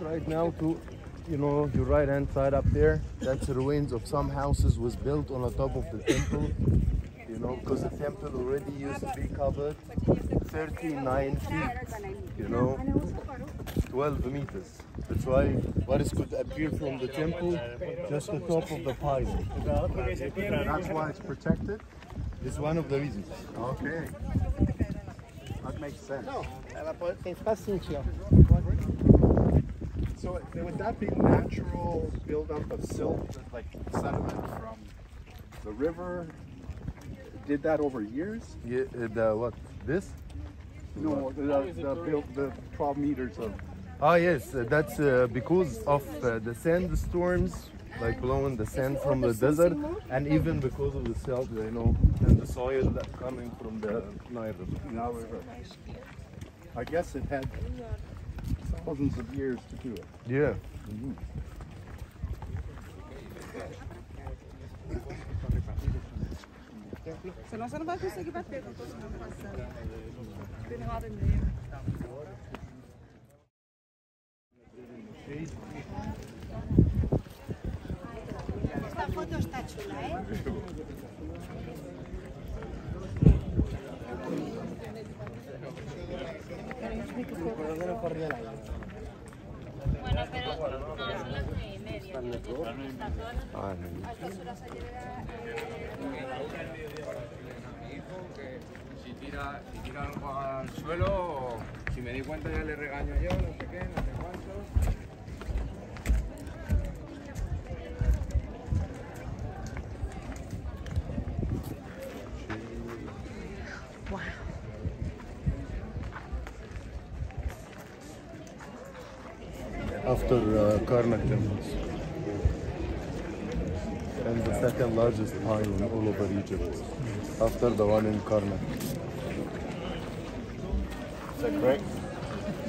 right now to, you know, your right hand side up there. That's the ruins of some houses was built on the top of the temple. You know, because the temple already used to be covered 39 feet. You know, 12 meters. That's why what is could appear from the temple, just the top of the pylon. That's why it's protected. It's one of the reasons. Okay. That makes sense. Ela pode, tem espaço aqui, ó. So would that be natural buildup of silt, like sediment from the river? Did that over years? Yeah, uh, the what? This? No, the, the, build, the 12 meters of. Ah yes, uh, that's uh, because of uh, the sandstorms, like blowing the sand from the desert, and even because of the silt, you know, and the soil that coming from the Nile river. I guess it had thousands of years to do it. Yeah. Senão você não vai conseguir bater com todo mundo passando. Tem em meio. Esta foto está chula, ¿eh? Bueno, pero no, son las nueve y media. Ah, Si tira, si tira algo al suelo, si me di cuenta ya le regaño yo, no sé qué, no sé cuánto. Karnak temples. And the second largest pylon all over Egypt, after the one in Karnak. Is that correct?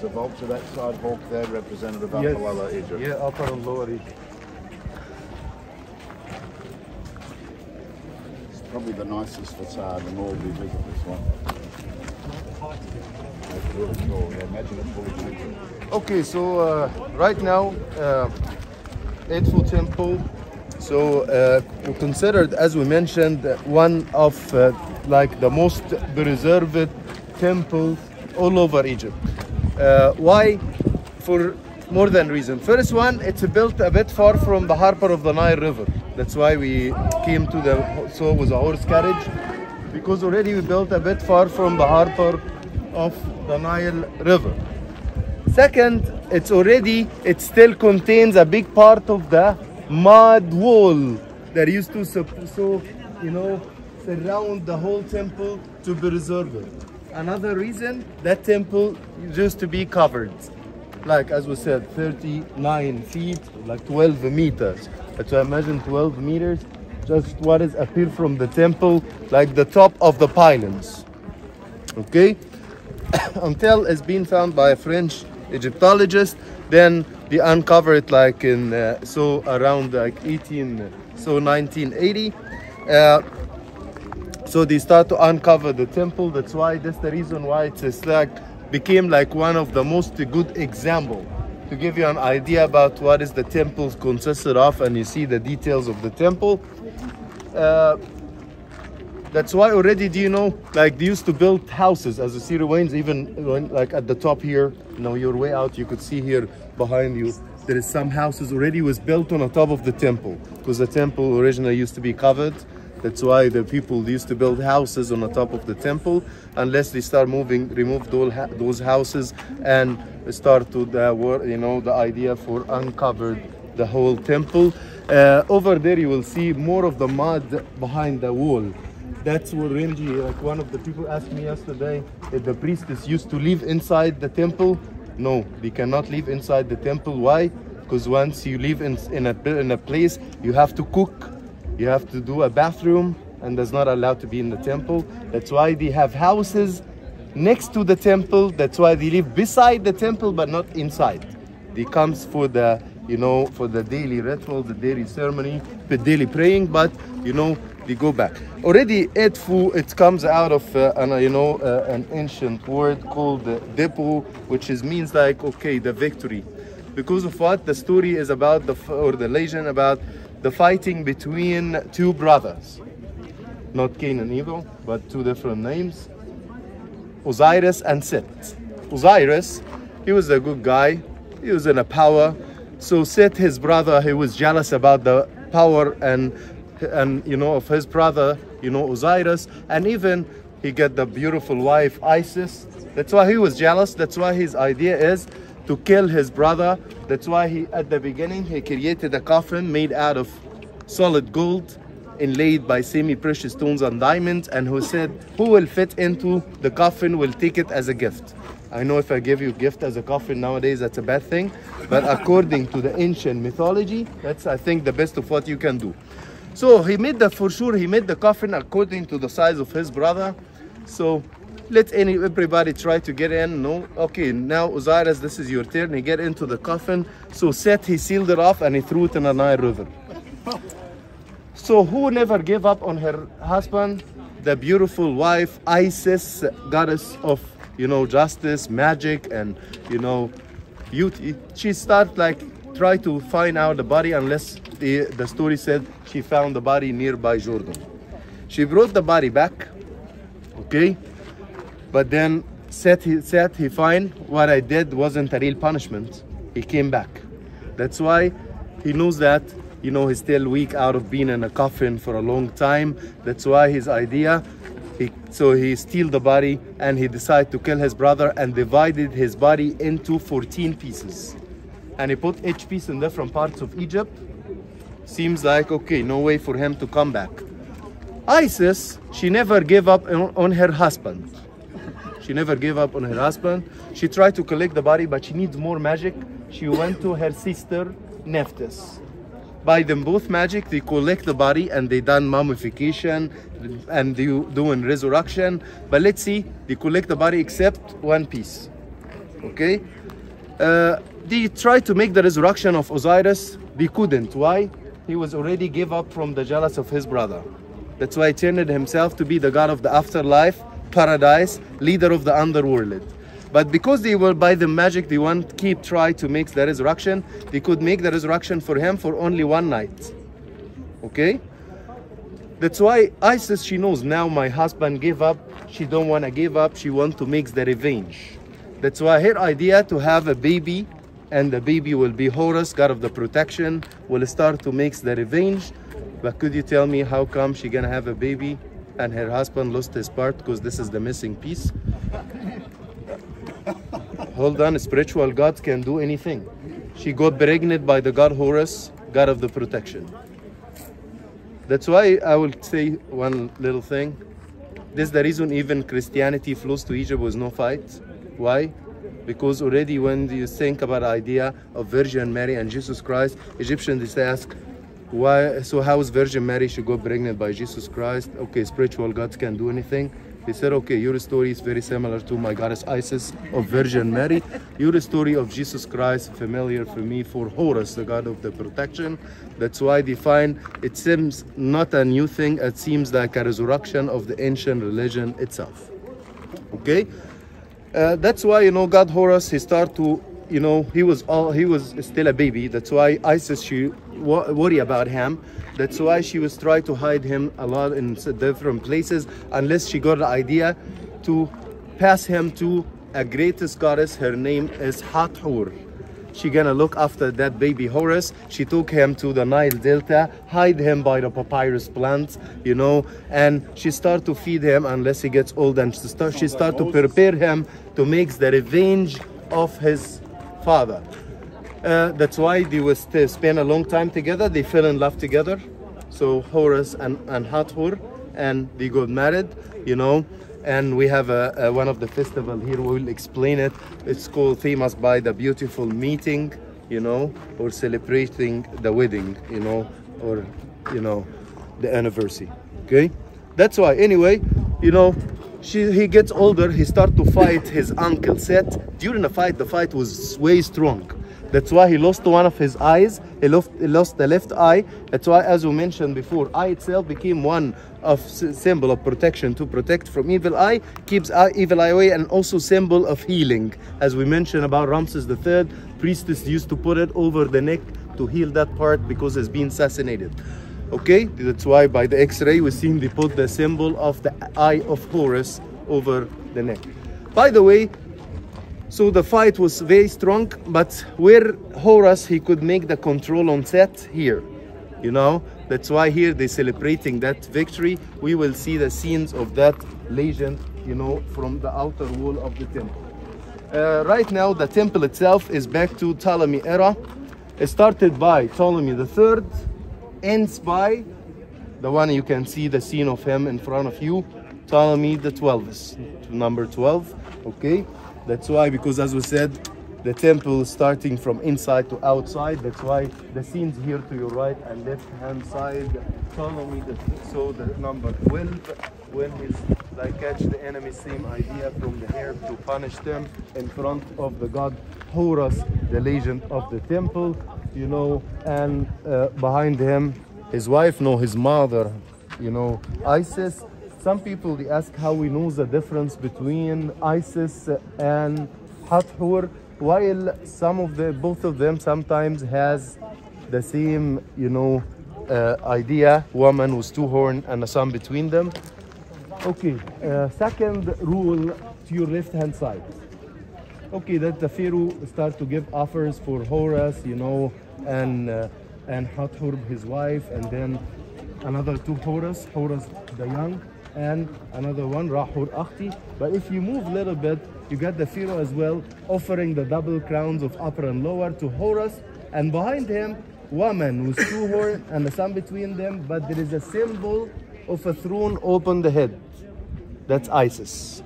The vulture, that side hawk there, representative of Upper Egypt. Yeah, upper and lower Egypt. It's probably the nicest facade in all we visit this one. That's really cool. Yeah, imagine it fully painted. Okay, so uh, right now, uh, Edfu Temple, so uh, considered, as we mentioned, one of uh, like the most preserved temples all over Egypt. Uh, why? For more than reason. First one, it's built a bit far from the harbor of the Nile River. That's why we came to the so with a horse carriage because already we built a bit far from the harbor of the Nile River. Second, it's already, it still contains a big part of the mud wall that used to, so, you know, surround the whole temple to preserve it. Another reason, that temple used to be covered. Like, as we said, 39 feet, like 12 meters. So imagine 12 meters, just what is appear from the temple, like the top of the pylons. Okay? until it's been found by a French Egyptologist. Then they uncover it like in uh, so around like 18 so 1980. Uh, so they start to uncover the temple. That's why that's the reason why it's like became like one of the most good example to give you an idea about what is the temple consisted of, and you see the details of the temple. Uh, that's why already do you know like they used to build houses as the see ruins even when, like at the top here you know your way out you could see here behind you there is some houses already was built on the top of the temple because the temple originally used to be covered. That's why the people used to build houses on the top of the temple unless they start moving remove those houses and start to the work you know the idea for uncovered the whole temple. Uh, over there you will see more of the mud behind the wall that's where Renji, like one of the people asked me yesterday, if the priestess used to live inside the temple. No, they cannot live inside the temple. Why? Because once you live in, in, a, in a place, you have to cook, you have to do a bathroom, and that's not allowed to be in the temple. That's why they have houses next to the temple. That's why they live beside the temple, but not inside. They comes for the, you know, for the daily ritual, the daily ceremony, the daily praying, but you know, they go back. Already Edfu, it comes out of uh, an, uh, you know uh, an ancient word called uh, Depo, which is means like okay, the victory. Because of what the story is about, the or the legend about the fighting between two brothers, not Cain and Abel, but two different names, Osiris and Set. Osiris, he was a good guy. He was in a power. So Set, his brother, he was jealous about the power and and you know of his brother, you know Osiris, and even he got the beautiful wife Isis. That's why he was jealous. That's why his idea is to kill his brother. That's why he at the beginning he created a coffin made out of solid gold inlaid by semi-precious stones and diamonds and who said who will fit into the coffin will take it as a gift i know if i give you gift as a coffin nowadays that's a bad thing but according to the ancient mythology that's i think the best of what you can do so he made the for sure he made the coffin according to the size of his brother. So let any everybody try to get in no? Okay now osiris this is your turn. He get into the coffin. So Seth he sealed it off and he threw it in the nile river. So who never gave up on her husband? The beautiful wife, Isis, goddess of, you know, justice, magic, and, you know, beauty. She start like, try to find out the body unless the, the story said she found the body nearby Jordan. She brought the body back, okay? But then Set he, Set he find what I did wasn't a real punishment. He came back. That's why he knows that you know he's still weak out of being in a coffin for a long time that's why his idea he, so he steal the body and he decided to kill his brother and divided his body into 14 pieces and he put each piece in different parts of egypt seems like okay no way for him to come back. Isis she never gave up on, on her husband. She never gave up on her husband. She tried to collect the body but she needs more magic. She went to her sister nephthys. By them both magic. They collect the body and they done mummification and they doing resurrection. But let's see they collect the body except one piece okay? Uh, they tried to make the resurrection of osiris. They couldn't. Why he was already give up from the jealous of his brother that's why he turned himself to be the god of the afterlife paradise leader of the underworld but because they were by the magic, they want keep try to make the resurrection. They could make the resurrection for him for only one night. Okay? That's why Isis, she knows now my husband gave up. She don't want to give up. She want to make the revenge. That's why her idea to have a baby and the baby will be Horus, god of the protection, will start to make the revenge. But could you tell me how come she gonna have a baby and her husband lost his part because this is the missing piece? Hold on, spiritual gods can do anything. She got pregnant by the god Horus, god of the protection. That's why I will say one little thing. This is the reason even Christianity flows to Egypt with no fight. Why? Because already when you think about the idea of Virgin Mary and Jesus Christ, Egyptians they ask, why? So how is Virgin Mary she got pregnant by Jesus Christ? Okay, spiritual gods can do anything. He said, okay, your story is very similar to my goddess Isis of Virgin Mary. Your story of Jesus Christ, familiar for me for Horus, the god of the protection. That's why they find it seems not a new thing. It seems like a resurrection of the ancient religion itself. Okay? Uh, that's why, you know, God Horus, he started to, you know, he was all, he was still a baby. That's why Isis, she wo- worry about him. That's why she was trying to hide him a lot in different places unless she got the idea to pass him to a greatest goddess. Her name is Hathor. She gonna look after that baby Horus. She took him to the Nile Delta, hide him by the papyrus plant, you know, and she start to feed him unless he gets old, and she start, she start to prepare him to make the revenge of his father. Uh, that's why they was to spend a long time together. They fell in love together. So Horus and, and Hathor, and they got married, you know. and we have a, a, one of the festival here. We will explain it. It's called famous by the beautiful meeting, you know, or celebrating the wedding, you know, or you know, the anniversary. Okay, that's why. Anyway, you know, she, he gets older. He start to fight his uncle Set. During the fight, the fight was way strong. That's why he lost one of his eyes. He lost, he lost the left eye. That's why, as we mentioned before, eye itself became one of symbol of protection to protect from evil eye, keeps eye, evil eye away, and also symbol of healing. As we mentioned about Ramses III, priestess used to put it over the neck to heal that part because it's been assassinated. Okay, that's why by the X-ray we seen they put the symbol of the eye of Horus over the neck. By the way, so the fight was very strong, but where Horus he could make the control on set here, you know. That's why here they're celebrating that victory. We will see the scenes of that legend, you know, from the outer wall of the temple. Uh, right now, the temple itself is back to Ptolemy era. It started by Ptolemy III, ends by the one you can see the scene of him in front of you, Ptolemy the 12th, number 12. Okay, that's why because as we said, the temple starting from inside to outside. That's why the scenes here to your right and left hand side, Ptolemy the so the number 12 when he's like catch the enemy, same idea from the hair to punish them in front of the god Horus, the legend of the temple, you know, and uh, behind him his wife, no, his mother, you know, Isis. Some people they ask how we know the difference between Isis and Hathor, while some of the both of them sometimes has the same, you know, uh, idea. Woman with two horn and a son between them. Okay, uh, second rule to your left hand side. Okay, that the Pharaoh start to give offers for Horus, you know, and uh, and Hathor, his wife, and then another two Horus, Horus the young, and another one, Rahur Akhti. But if you move a little bit, you get the Pharaoh as well, offering the double crowns of upper and lower to Horus, and behind him, woman with two horns and the sun between them, but there is a symbol of a throne open the head. That's Isis.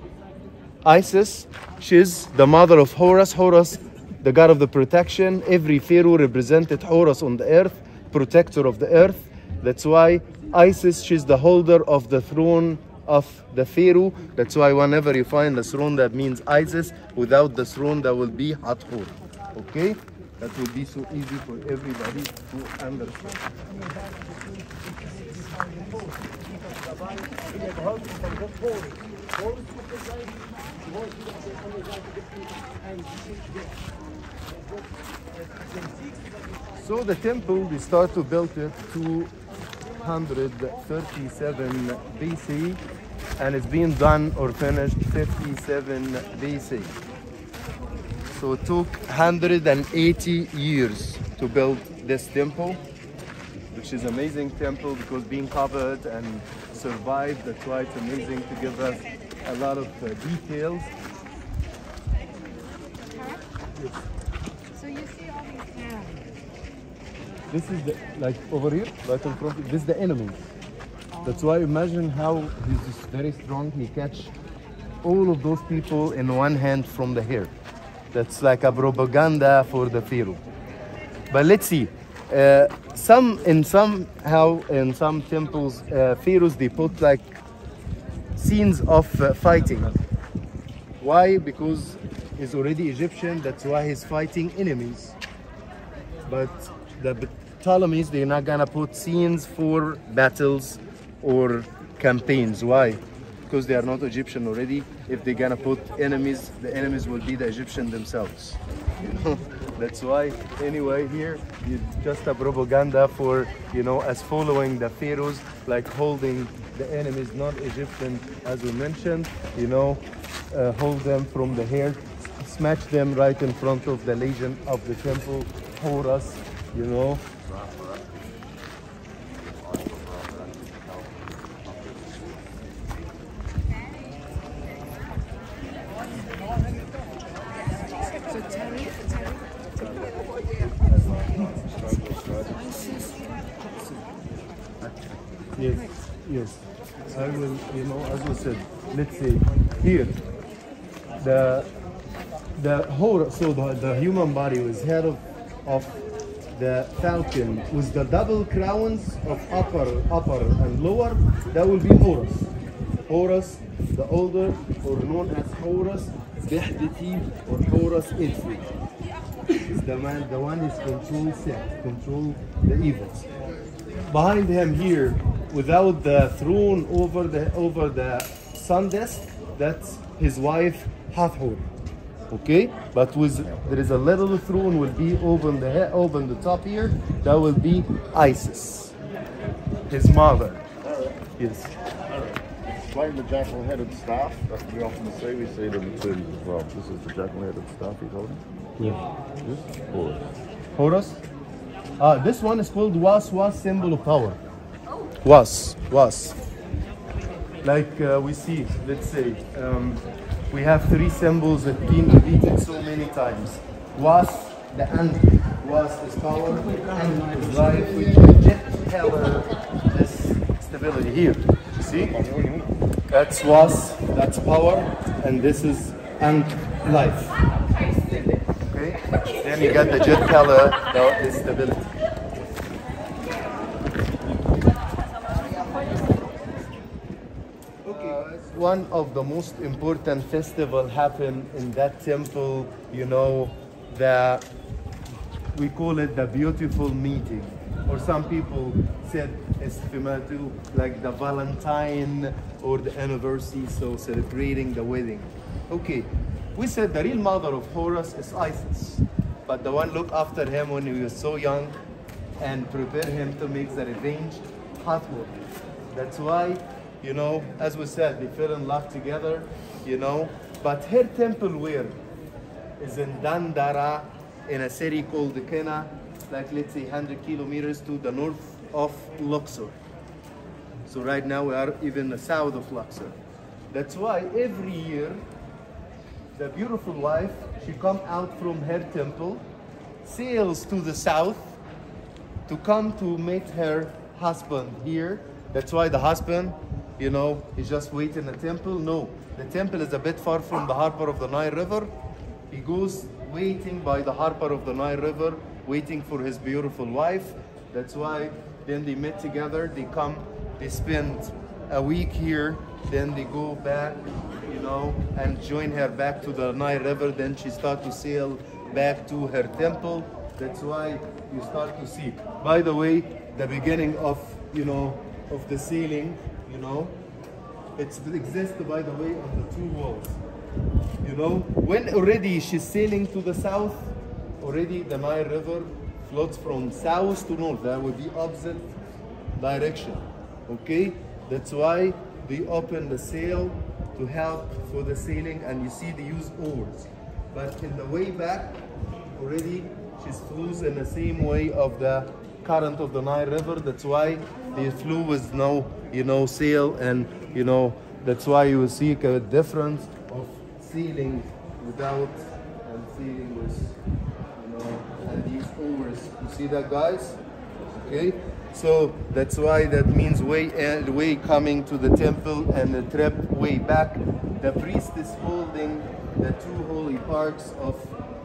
Isis, she's the mother of Horus. Horus, the god of the protection. Every pharaoh represented Horus on the earth, protector of the earth. That's why Isis, she's the holder of the throne of the pharaoh. That's why whenever you find the throne that means Isis, without the throne that will be Hathor. Okay? That will be so easy for everybody to understand. So the temple, we start to build it 237 BC and it's being done or finished 57 BC. So it took 180 years to build this temple, which is amazing temple because being covered and survived, that's why it's amazing to give us a lot of uh, details. So you see all these. This is the, like over here, right in front. This is the enemy. That's why imagine how he's just very strong. He catch all of those people in one hand from the hair. That's like a propaganda for the pharaoh. But let's see. Uh, some in somehow in some temples, uh, pharaohs they put like scenes of uh, fighting. Why? Because he's already Egyptian. That's why he's fighting enemies. But the Ptolemies, they're not gonna put scenes for battles or campaigns. Why? Because they are not Egyptian already. If they're gonna put enemies, the enemies will be the Egyptian themselves. That's why. Anyway, here you just a propaganda for you know as following the pharaohs, like holding the enemies, non-Egyptian, as we mentioned. You know, uh, hold them from the hair, smash them right in front of the legend of the temple, Horus. You know, Yes, yes. I will, let's say here, the the whole, so the, the human body was head of, of the falcon with the double crowns of upper, upper and lower, that will be Horus. Horus, the older, or known as Horus Behditi or Horus Idfi. Is the man, the one is control set, control the evils. Behind him here, without the throne over the over the sun disk, that's his wife Hathor. Okay, but with there is a little throne will be over the head, over the top here. That will be Isis, his mother. Yes. Explain the jackal-headed staff that we often see. We see it in the tombs as well. This is the jackal-headed staff he's holding. Yeah. This Horus. Horus. Uh, this one is called Was Was symbol of power. Was Was. Like uh, we see, let's say, um, we have three symbols that been repeated so many times. Was the end. Was is power. And is life. We get djed power. This stability here. See? That's was. That's power. And this is and life. Okay. Then you got the djed color, the stability. Okay. One of the most important festival happen in that temple, you know, the we call it the beautiful meeting. Or some people said to like the Valentine or the anniversary, so celebrating the wedding. Okay, we said the real mother of Horus is Isis, but the one look after him when he was so young and prepare him to make the revenge, Hathor. That's why, you know, as we said, they fell in love together, you know, but her temple where? Is in Dandara, in a city called Kena, like let's say 100 kilometers to the north of Luxor. So right now we are even the south of Luxor. That's why every year the beautiful wife, she come out from her temple, sails to the south to come to meet her husband here. That's why the husband, you know, is just waiting in the temple. No, the temple is a bit far from the harbor of the Nile River. He goes waiting by the harbor of the Nile River, waiting for his beautiful wife. That's why then they met together, they come, they spend a week here, then they go back, you know, and join her back to the Nile River. Then she start to sail back to her temple. That's why you start to see. By the way, the beginning of, you know, of the sailing, you know, it's it exists by the way on the two walls. You know, when already she's sailing to the south, already the Nile River flows from south to north. That would be opposite direction. Okay, that's why they open the sail to help for the sailing, and you see they use oars. But in the way back, already she's flows in the same way of the current of the Nile River. That's why they flew with no, you know, sail, and you know that's why you see a difference of sailing without and sailing with, you know, and these oars. You see that, guys? Okay, so that's why that means way and way coming to the temple and the trip way back. The priest is holding the two holy parts of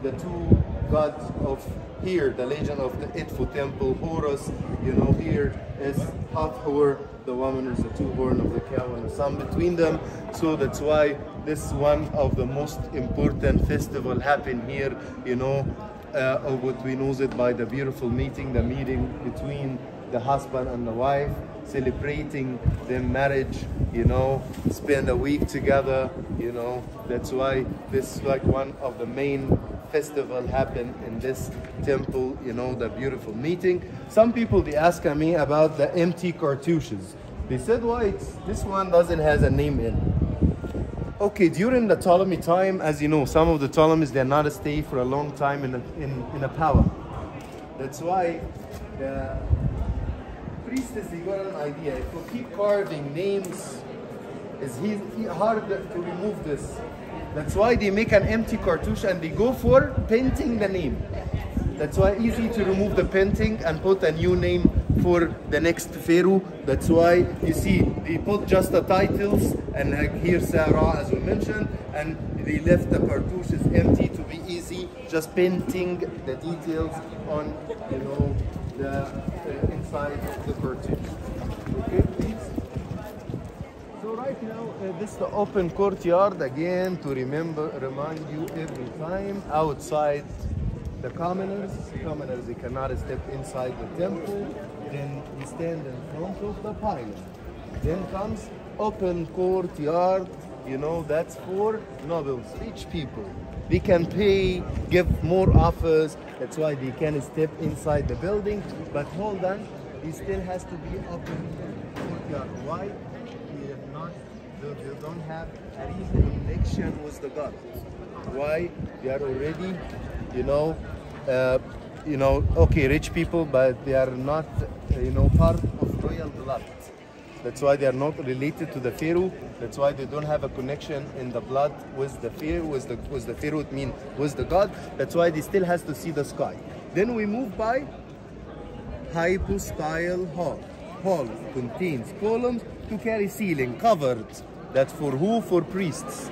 the two gods of here, the legend of the Idfu temple, Horus. You know, here is Hathor, the woman is the two horn of the cow and the sun between them. So that's why this is one of the most important festival happen here. You know, uh, of what we know it by the beautiful meeting, the meeting between the husband and the wife, celebrating their marriage, you know, spend a week together, you know. That's why this is like one of the main festival happen in this temple, you know, the beautiful meeting. Some people, they ask me about the empty cartouches. They said, why it's, this one doesn't has a name in. Okay, during the Ptolemy time, as you know, some of the Ptolemies, they're not stay for a long time in a, in, in a power. That's why the priestess, they got an idea. If we keep carving names, it's he, hard to remove this. That's why they make an empty cartouche and they go for painting the name. That's why easy to remove the painting and put a new name for the next pharaoh. That's why you see they put just the titles and like here Sarah as we mentioned, and they left the cartouches empty to be easy, just painting the details on you know the uh, inside of the cartouche. Okay, right now, uh, this is the open courtyard again to remember, remind you every time outside the commoners, commoners they cannot step inside the temple, then we stand in front of the pylon. Then comes open courtyard, you know, that's for nobles, rich people. They can pay, give more offers, that's why they can step inside the building, but hold on, it still has to be open courtyard. Why? They are not, they they don't have a real connection with the God. Why? They are already, you know, uh, you know, okay, rich people, but they are not, uh, you know, part of royal blood. That's why they are not related to the pharaoh. That's why they don't have a connection in the blood with the pharaoh. With the with the pharaoh, it mean with the god. That's why they still has to see the sky. Then we move by hypostyle hall. Hall contains columns to carry ceiling covered. That's for who? For priests.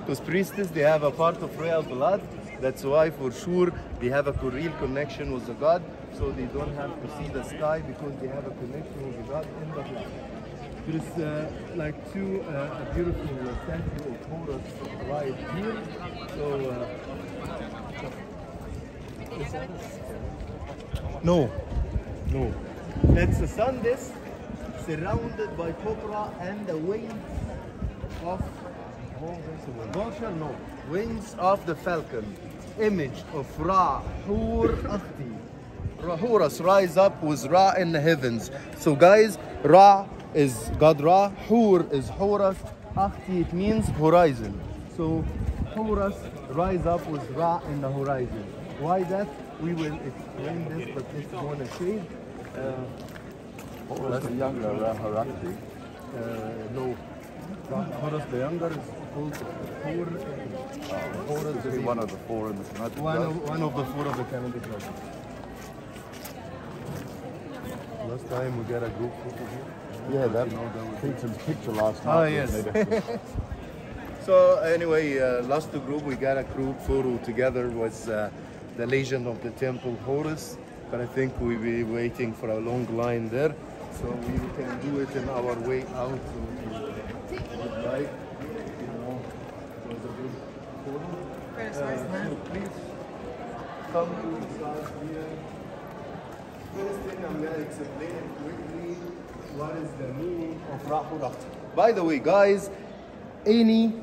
Because priests they have a part of royal blood. That's why for sure they have a real connection with the God. So they don't have to see the sky because they have a connection with the God in the blood. There is uh, like two uh, a beautiful uh, statue of Horus right here. So uh, no, no. That's the sun disk surrounded by cobra and the wings of vulture, no, wings of the falcon. Image of Ra, Hur, Akhti. Ra- Horus rise up with Ra in the heavens. So guys, Ra is God Ra, Hur is Horus, Akhti it means horizon. So Horus rise up with Ra in the horizon. Why that? We will explain this, but this one is shade. Uh, Horus the younger, Harakti. uh, no. Ra- Horus the younger is called Hur. Horus the Maybe one of the four in the Canadian one of, one of the four of the Canada club. Last time we got a group photo here. Yeah, that You know, that was- Peterson's picture last night. Ah, was yes. So anyway, uh, last group we got a group photo together was uh, the legend of the temple Horus, but I think we'll be waiting for a long line there, so we can do it in our way out. Like, you know, it was a good photo. Uh, so please come to inside here. First thing I'm gonna explain quickly what is the meaning of Rahurah. By the way, guys, any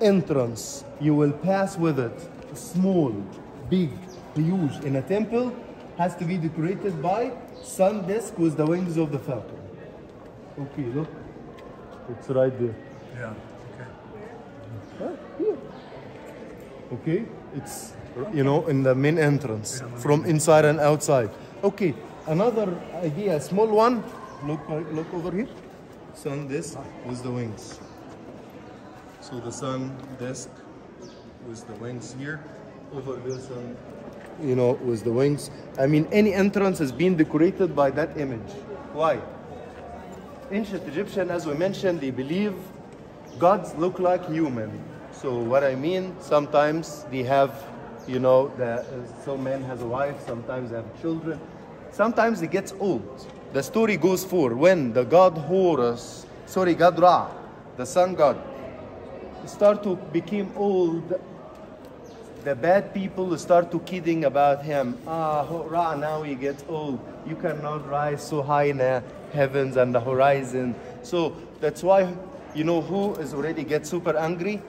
entrance you will pass with it, small, big, huge, in a temple, has to be decorated by sun disk with the wings of the falcon. Okay, look, it's right there. Yeah. Okay. Okay, it's you know in the main entrance from inside and outside. Okay, another idea, small one. Look, uh, look over here. Sun disk with the wings. So the sun disk with the wings here. Over there, sun. You know, with the wings. I mean, any entrance has been decorated by that image. Why? Ancient Egyptian, as we mentioned, they believe gods look like human. So what I mean, sometimes they have, you know, the, uh, some man has a wife, sometimes they have children. Sometimes it gets old. The story goes for when the god Horus, sorry, god Ra, the sun god, start to become old, the bad people start to kidding about him. Ah, Ra, now he gets old. You cannot rise so high in the heavens and the horizon. So that's why, you know, who is already get super angry?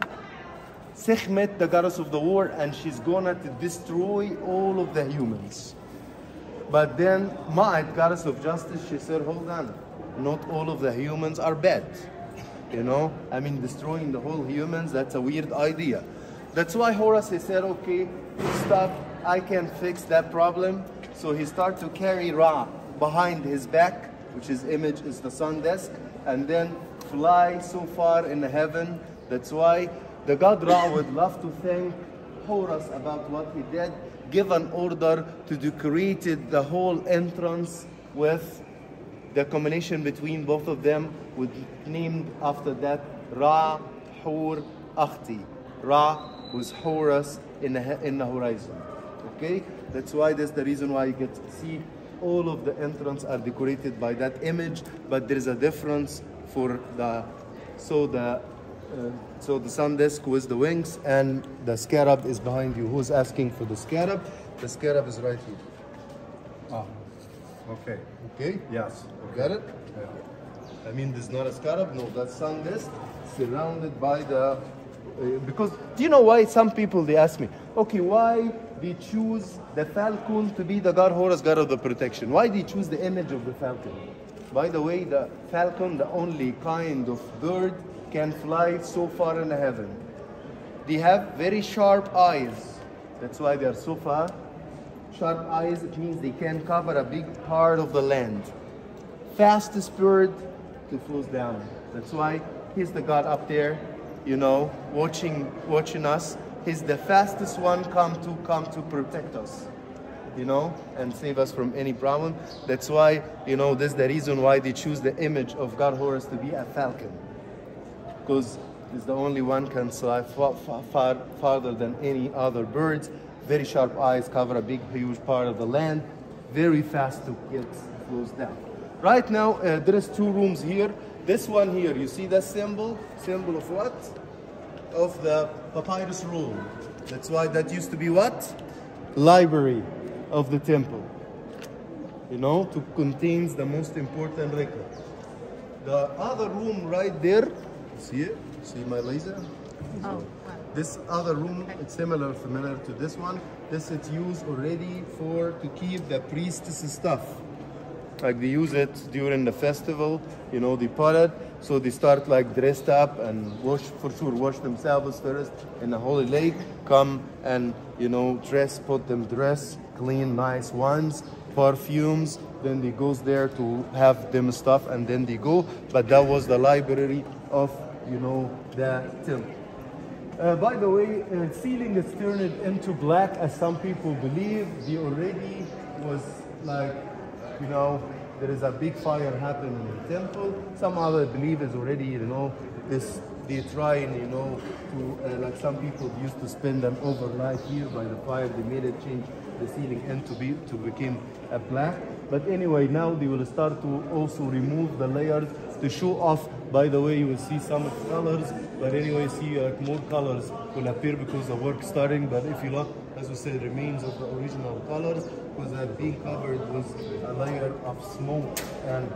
Sekhmet, the goddess of the war, and she's gonna to destroy all of the humans. But then Ma'at, goddess of justice, she said, hold on, not all of the humans are bad. You know, I mean, destroying the whole humans, that's a weird idea. That's why Horus, he said, okay, stop, I can fix that problem. So he started to carry Ra behind his back, which his image is the sun disk, and then fly so far in the heaven. That's why the god Ra would love to thank Horus about what he did, give an order to decorate the whole entrance with the combination between both of them would named after that Ra, Hur, Akhti. Ra was Horus in the, in the horizon. Okay? That's why that's the reason why you get to see all of the entrance are decorated by that image, but there is a difference for the so the uh, so the sun disk with the wings and the scarab is behind you. Who's asking for the scarab? The scarab is right here. Ah, okay. Okay? Yes. Got it? Yeah. I mean, there's not a scarab. No, that's sun disk surrounded by the. Uh, because do you know why some people they ask me, okay, why they choose the falcon to be the god Horus, god of the protection? Why they choose the image of the falcon? By the way, the falcon, the only kind of bird, can fly so far in the heaven. They have very sharp eyes. That's why they are so far. Sharp eyes, it means they can cover a big part of the land fastest bird to flows down. That's why he's the God up there, you know, watching watching us. He's the fastest one come to come to protect us, you know, and save us from any problem. That's why, you know, this is the reason why they choose the image of God Horus to be a falcon. Because it's the only one can fly far, far, far farther than any other birds. Very sharp eyes, cover a big, huge part of the land. Very fast to get flows down. Right now, uh, there is two rooms here. This one here, you see that symbol? Symbol of what? Of the papyrus roll. That's why that used to be what? Library of the temple. You know, to contains the most important record. The other room right there, see it? See my laser? Oh, This other room, it's similar, familiar to this one. This is used already for to keep the priestess stuff. Like they use it during the festival, you know, they put it, so they start like dressed up and wash for sure, wash themselves first in the holy lake, come and you know, dress, put them dress, clean, nice ones, perfumes, then they goes there to have them stuff and then they go. But that was the library of you know the temple. Uh, by the way, uh, ceiling is turned into black as some people believe. The already was like, you know, there is a big fire happening in the temple. Some other believers already, you know, this they try and you know to uh, like some people used to spend an overnight here by the fire. They made a change the ceiling and to be to become a black. But anyway, now they will start to also remove the layers to show off. By the way, you will see some colors, but anyway, see uh, more colors will appear because the work starting. But if you look, as we said, remains of the original colors because being covered with a layer of smoke. And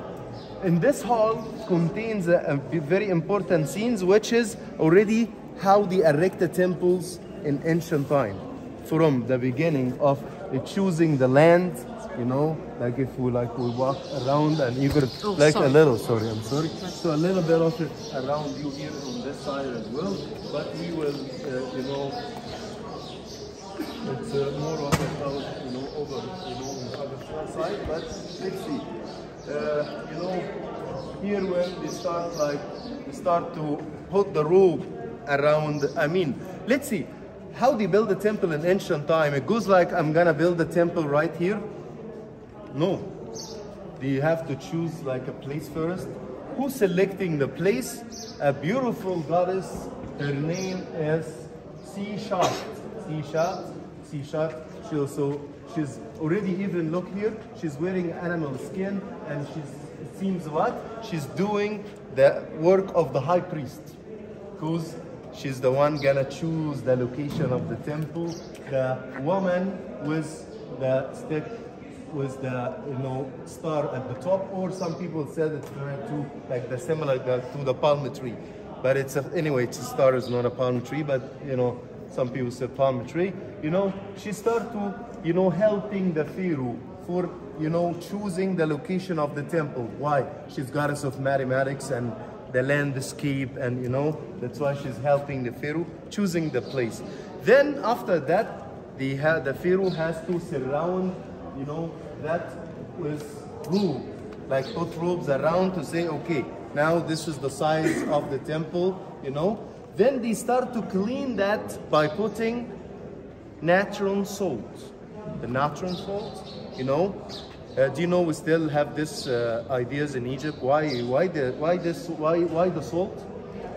in this hall contains a, a very important scenes, which is already how they erected temples in ancient time, from the beginning of choosing the land. You know, like if we like we walk around and you could Oh, like sorry. a little. Sorry, I'm sorry. So a little bit of it around you here on this side as well. But we will, uh, you know, it's uh, more of it out, you know, over, you know, on the other side. But let's see. Uh, you know, here when they start like, they start to put the rope around. I mean, let's see. How they build a temple in ancient time? It goes like I'm gonna build the temple right here. No, they have to choose like a place first. Who's selecting the place? A beautiful goddess. Her name is Seshat. Seshat. Seshat. She also she's already even look here. She's wearing animal skin and she's it seems what? She's doing the work of the high priest. Because she's the one gonna choose the location of the temple. The woman with the stick with the you know star at the top, or some people said it's going to like the similar to the palm tree, but it's a, anyway it's a star is not a palm tree, but you know some people say palm tree. You know she start to you know helping the pharaoh for you know choosing the location of the temple. Why? She's goddess of mathematics and the landscape, and you know that's why she's helping the pharaoh choosing the place. Then after that, the the pharaoh has to surround you know, that with robe, like put robes around to say, okay, now this is the size of the temple, you know. Then they start to clean that by putting natural salt. The natural salt, you know, Uh, do you know we still have this uh, ideas in Egypt? Why, why the, why this, why, why the salt?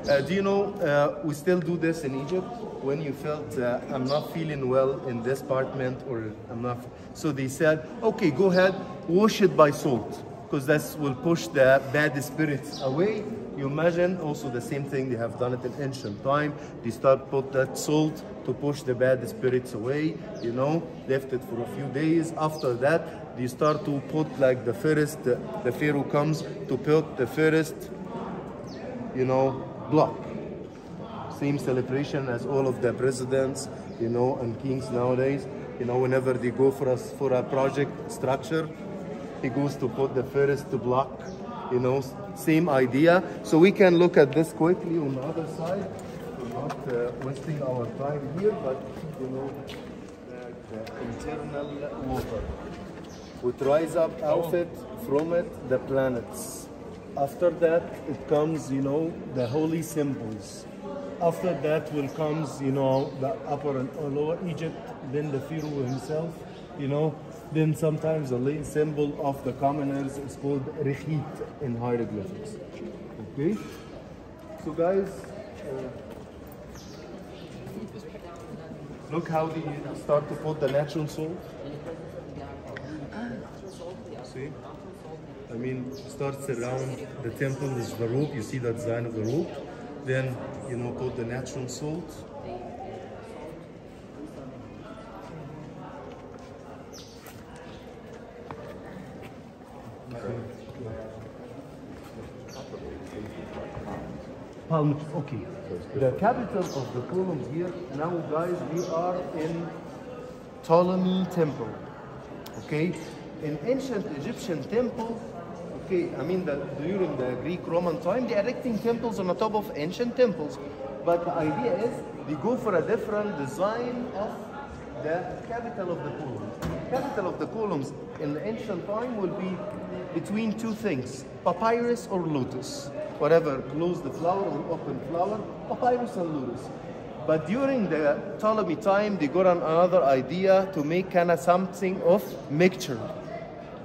Uh, do you know uh, we still do this in Egypt? When you felt uh, I'm not feeling well in this apartment or I'm not, so they said, okay, go ahead, wash it by salt because that will push the bad spirits away. You imagine also the same thing they have done it in ancient time. They start put that salt to push the bad spirits away. You know, left it for a few days. After that, they start to put like the first. The, pharaoh comes to put the first, you know, block. Same celebration as all of the presidents, you know, and kings nowadays. You know, whenever they go for us for a project structure, he goes to put the first block, you know, same idea. So we can look at this quickly on the other side. We're not uh, wasting our time here, but you know, the, the internal water. Would rise up out of it from it the planets. After that, it comes, you know, the holy symbols. After that will comes, you know, the upper and lower Egypt, then the Pharaoh himself, you know, then sometimes the symbol of the commoners is called Rechit in hieroglyphics. Okay? So guys, uh, look how they start to put the natural salt. See? I mean, starts around the temple is the rope. You see the design of the rope. Then, you know, put the natural salt. Palm, okay. The capital of the columns here, now guys, we are in Ptolemy temple. Okay? In ancient Egyptian temple, okay, I mean the, during the Greek Roman time, they are erecting temples on the top of ancient temples. But the idea is they go for a different design of the capital of the columns. Capital of the columns in the ancient time will be between two things, papyrus or lotus. Whatever, close the flower or open flower, papyrus and lotus. But during the Ptolemy time, they got on another idea to make kind of something of mixture.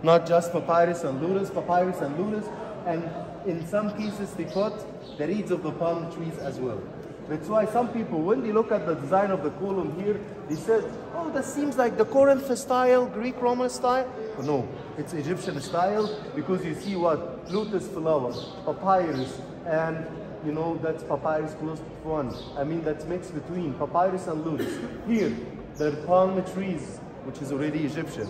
Not just papyrus and lotus, papyrus and lotus, and in some cases they put the reeds of the palm trees as well. That's why some people, when they look at the design of the column here, they said, oh, that seems like the Corinth style, Greek Roman style. No, it's Egyptian style because you see what? Lotus flower, papyrus, and you know, that's papyrus close to one. I mean, that's mixed between papyrus and lotus. Here, the palm trees, which is already Egyptian,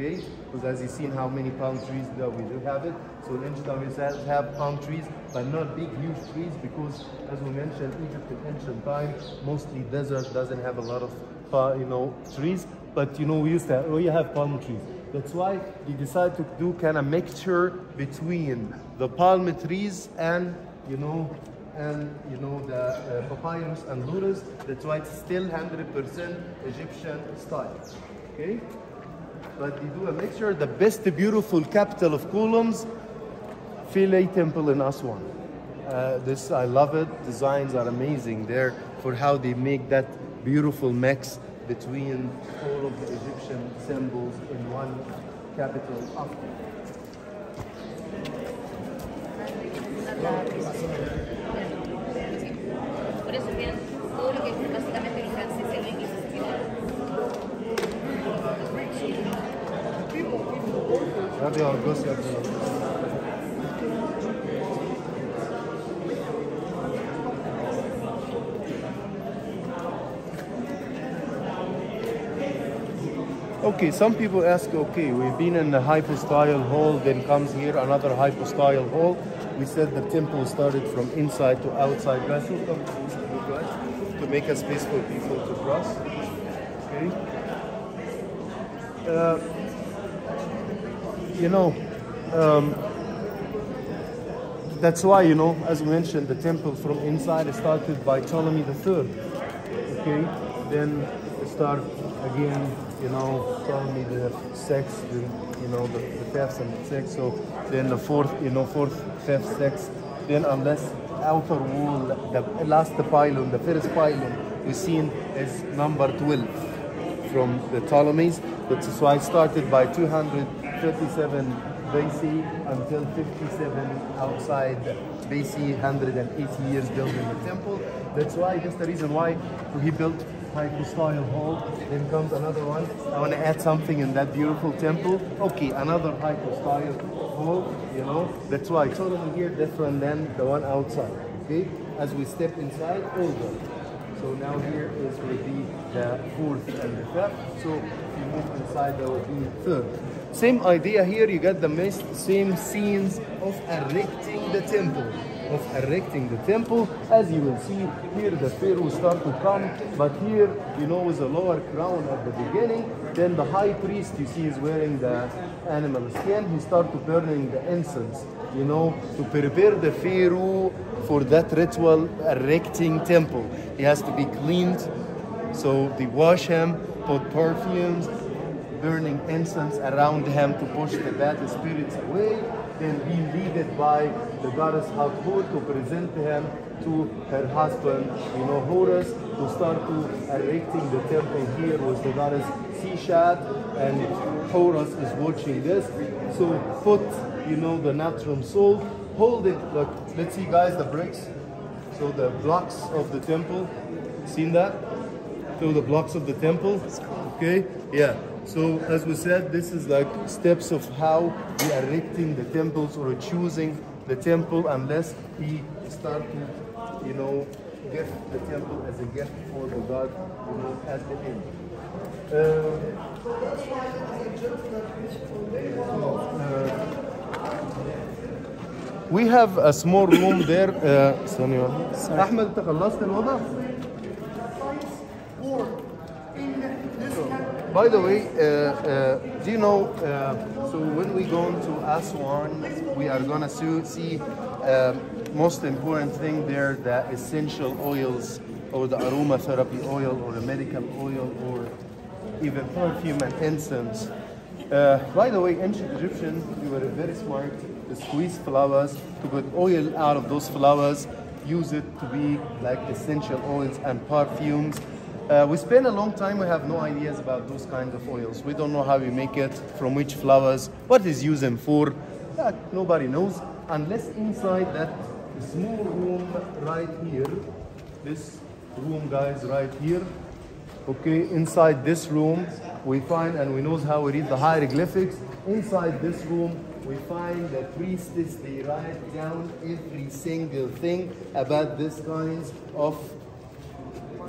okay? Because as you've seen how many palm trees that we do have it. So times we have palm trees, but not big, huge trees because as we mentioned, Egypt in ancient time, mostly desert, doesn't have a lot of, uh, you know, trees. But you know, we used to we have palm trees. That's why they decided to do kind of mixture between the palm trees and, you know, and you know the uh, papyrus and lotus. That's why it's still 100% Egyptian style. Okay, but they do a mixture. The best, beautiful capital of columns, Philae Temple in Aswan. Uh, this I love it. Designs are amazing there for how they make that beautiful mix between all of the Egyptian symbols in one capital. Aswan. Argos. Okay, some people ask, okay, we've been in the hypostyle hall, then comes here another hypostyle hall. We said the temple started from inside to outside. Come to make a space for people to cross. Okay. Uh, you know, um, that's why, you know, as we mentioned, the temple from inside started by Ptolemy III. Okay, then start again, you know, Ptolemy the sixth, then, you know, the, the fifth and the sixth. So then the fourth, you know, fourth, fifth, sixth. Then unless outer wall, the last pylon, the first pylon we seen is number 12 from the Ptolemies. That's why it started by 200 37 BC until 57 outside BC, 180 years building the temple. That's why, that's the reason why he built hypostyle hall. Then comes another one. I want to add something in that beautiful temple. Okay, another hypostyle hall, you know. That's why totally here different than the one outside. Okay, as we step inside, older. So now here is will be the fourth and the fifth. So if you move inside, there will be third. Same idea here. You get the same scenes of erecting the temple. Of erecting the temple, as you will see here, the pharaoh start to come. But here, you know, with a lower crown at the beginning. Then the high priest, you see, is wearing the animal skin. He start to burning the incense. You know, to prepare the pharaoh for that ritual erecting temple. He has to be cleaned. So they wash him, put perfumes, burning incense around him to push the bad spirits away. Then be leaded by the goddess Hathor to present him to her husband, you know, Horus, to start to erecting the temple here with the goddess Seshat, and Horus is watching this. So put, you know, the natural soul, hold it. Look, let's see, guys, the bricks. So the blocks of the temple, seen that? So the blocks of the temple. Okay, yeah. So as we said, this is like steps of how we are erecting the temples or choosing the temple unless we start to, you know, gift the temple as a gift for the God, you know, at the end. Uh, we have a small room there. Uh, ثانية واحدة. أحمد أنت خلصت الوضع؟ By the way, uh, uh, do you know? Uh, so when we go to Aswan, we are gonna see, see uh, most important thing there: the essential oils, or the aromatherapy oil, or the medical oil, or even perfume and incense. Uh, by the way, ancient Egyptian, you were very smart to squeeze flowers to get oil out of those flowers, use it to be like essential oils and perfumes. Uh, we spend a long time, we have no ideas about those kinds of oils. We don't know how we make it, from which flowers, what is used them for. Yeah, nobody knows, unless inside that small room right here, this room guys right here, okay, inside this room, we find, and we know how we read the hieroglyphics, inside this room, we find the priestess, they write down every single thing about this kinds of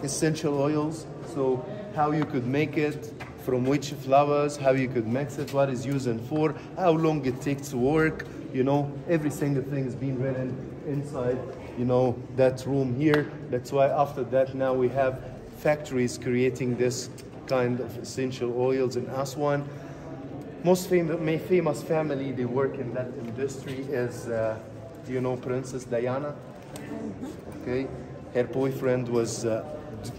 essential oils. So how you could make it, from which flowers, how you could mix it, what is used and for, how long it takes to work. You know, every single thing is being written inside, you know, that room here. That's why after that now we have factories creating this kind of essential oils in Aswan. Most famous, famous family they work in that industry is, uh, you know Princess Diana? Okay, her boyfriend was uh,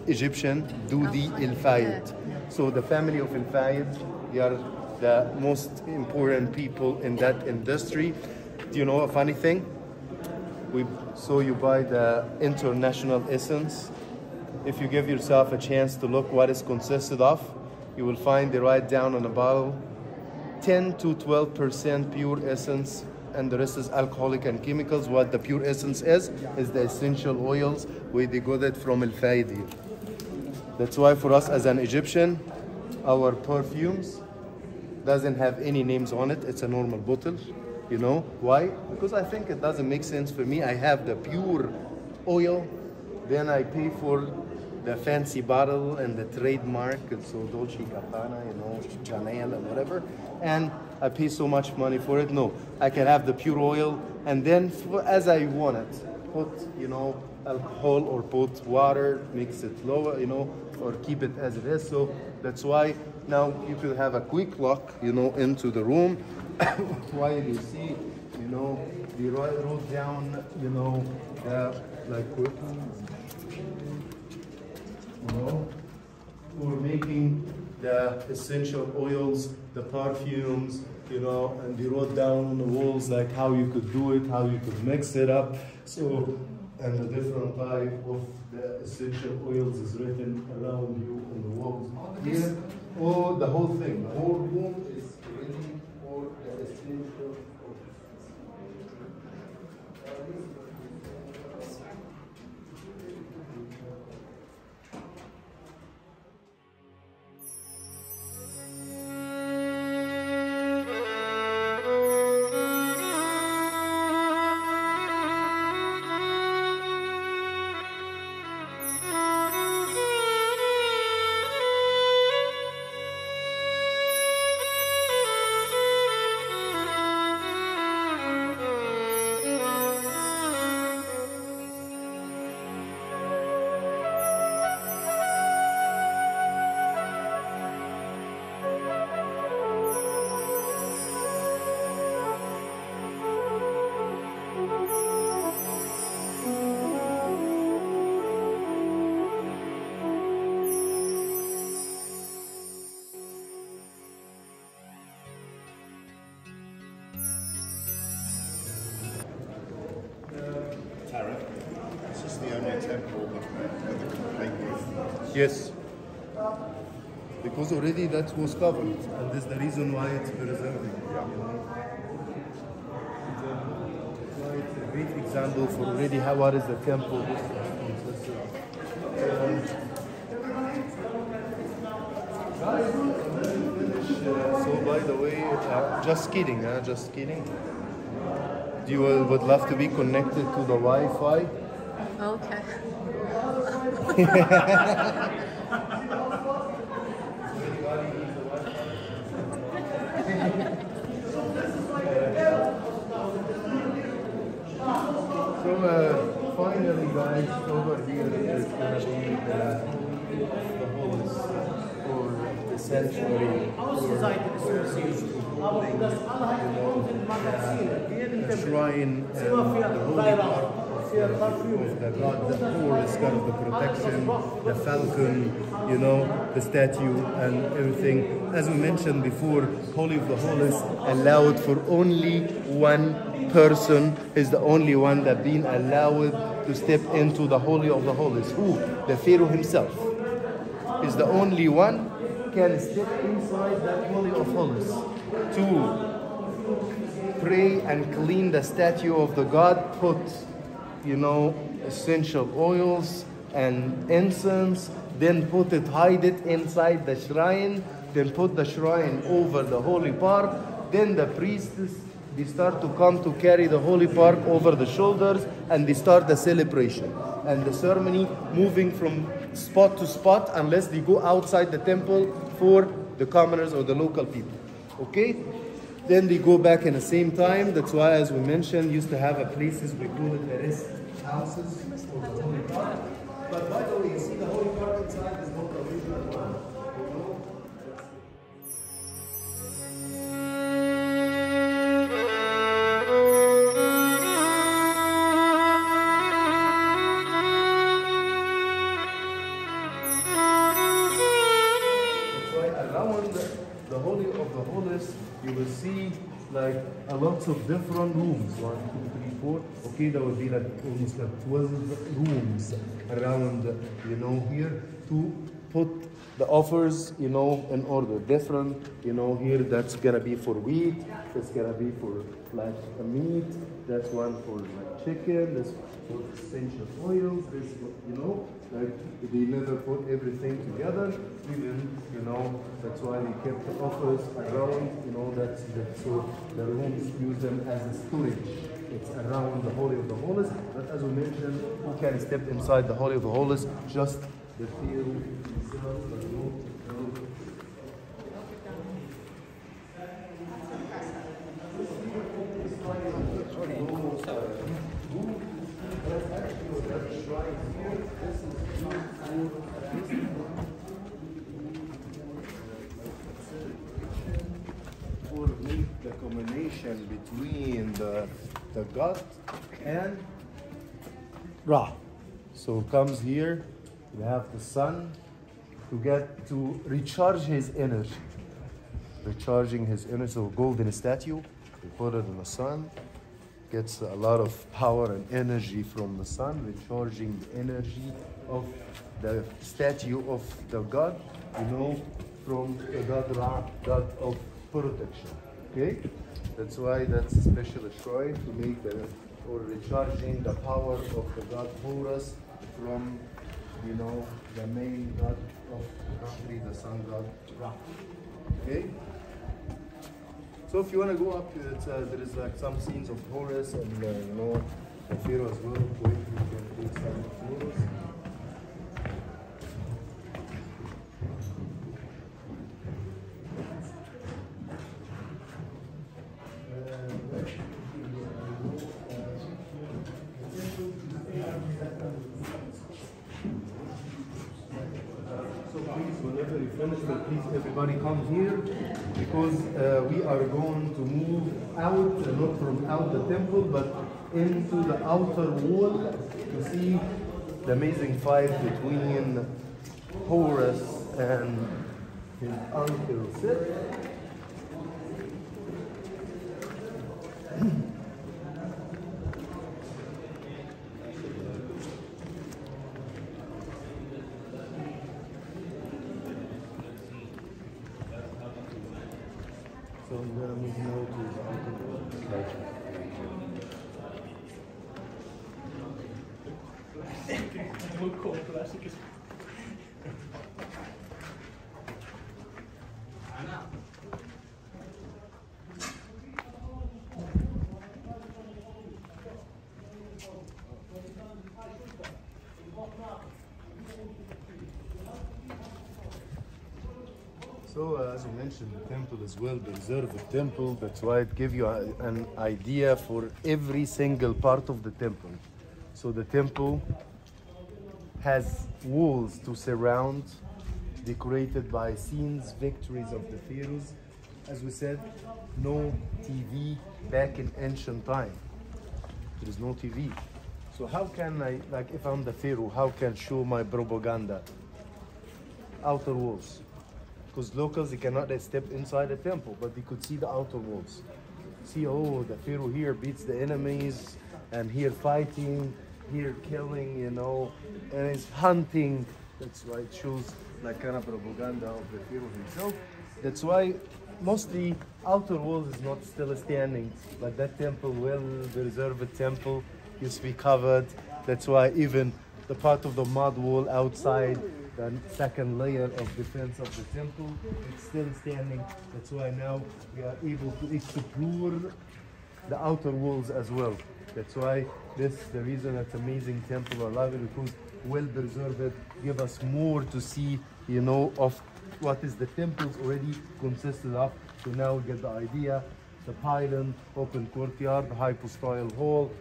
Egyptian, Dodi El Fayed. So the family of El Fayed, they are the most important people in that industry. Do you know a funny thing? We so you buy the international essence. If you give yourself a chance to look what it's consisted of, you will find they write down on a bottle 10 to 12 percent pure essence and the rest is alcoholic and chemicals. What the pure essence is, is the essential oils where they got it from El Faidi. That's why for us as an Egyptian, our perfumes doesn't have any names on it. It's a normal bottle. You know why? Because I think it doesn't make sense for me. I have the pure oil, then I pay for the fancy bottle and the trademark, and so Dolce Gabbana, you know, Chanel and whatever, and I pay so much money for it. No, I can have the pure oil, and then as I want it, put you know alcohol or put water, mix it lower, you know, or keep it as it is. So that's why now you could have a quick lock, you know, into the room, while you see, you know, they wrote, down, you know, like you know, for making the essential oils, the perfumes, you know, and they wrote down on the walls like how you could do it, how you could mix it up. So, and the different type of the essential oils is written around you on the walls. Here, oh, the whole thing, the whole room temple with a complete roof? Yes. Because already that was covered, and this is the reason why it's preserving. you know. It's a great example for already how what is the temple. this. Um, guys, let me finish. So by the way, uh, just kidding, huh? just kidding. You would love to be connected to the Wi-Fi? Okay. So uh, finally, guys, over here is gonna be uh, the, the holes or the or the shrine and the holy the, god, the horse, kind of the protection, the falcon, you know, the statue and everything. As we mentioned before, Holy of the Holies allowed for only one person is the only one that been allowed to step into the Holy of the Holies. Who? The Pharaoh himself is the only one can step inside that Holy of Holies to pray and clean the statue of the god, put, you know, essential oils and incense, then put it, hide it inside the shrine, then put the shrine over the holy part, then the priests they start to come to carry the holy part over the shoulders and they start the celebration. And the ceremony moving from spot to spot unless they go outside the temple for the commoners or the local people. Okay then they go back in the same time. That's why as we mentioned used to have a places we call it the rest houses. The holy but by the way you see the holy part inside lots of different rooms. One, two, three, four. Okay, there will be like almost like 12 rooms around, you know, here to put the offers, you know, in order. Different, you know, here that's gonna be for wheat, that's gonna be for like meat, that's one for like chicken, this for essential oils, this, you know, they never put everything together. Even, you know, that's why they kept the offers around, you know, that's the, so the rooms use them as a storage. It's around the Holy of the Holies, but as we mentioned, who can step inside the Holy of the Holies? Just the fear himself, but no, no for make the combination between the, gut and Ra. So comes here, you have the sun to get to recharge his energy. Recharging his energy, so golden statue, we put it in the sun, gets a lot of power and energy from the sun, recharging the energy of the statue of the god, you know, from the god Ra, god of protection. Okay? That's why that's a special shrine to make the or recharging the power of the god Horus from you know the main god of the country, the sun god Ra. Okay? So if you want to go up, uh, there is like some scenes of Horus and uh, you know the Pharaoh as well. Go you can take some photos. So please, whenever you finish, but please everybody come here because uh, we are going to move out, uh, not from out the temple, but into the outer wall to see the amazing fight between Horus and his uncle Seth. So I'm gonna move now to the outer like So uh, as we mentioned, the temple as well preserved temple. That's why it gives you a, an idea for every single part of the temple. So the temple has walls to surround, decorated by scenes, victories of the pharaohs. As we said, no TV back in ancient time. There is no TV. So how can I, like if I'm the pharaoh, how can show my propaganda? Outer walls because locals they cannot step inside the temple, but they could see the outer walls. See, oh, the pharaoh here beats the enemies, and here fighting, here killing, you know, and it's hunting. That's why it shows like kind of propaganda of the pharaoh himself. That's why mostly outer walls is not still standing, but that temple, well preserved temple, used to be covered. That's why even the part of the mud wall outside the second layer of defense of the temple. It's still standing. That's why now we are able to explore the outer walls as well. That's why this the reason it's amazing temple alive because well preserved give us more to see, you know, of what is the temples already consisted of. So now we get the idea. The pylon, open courtyard, the hypostyle hall,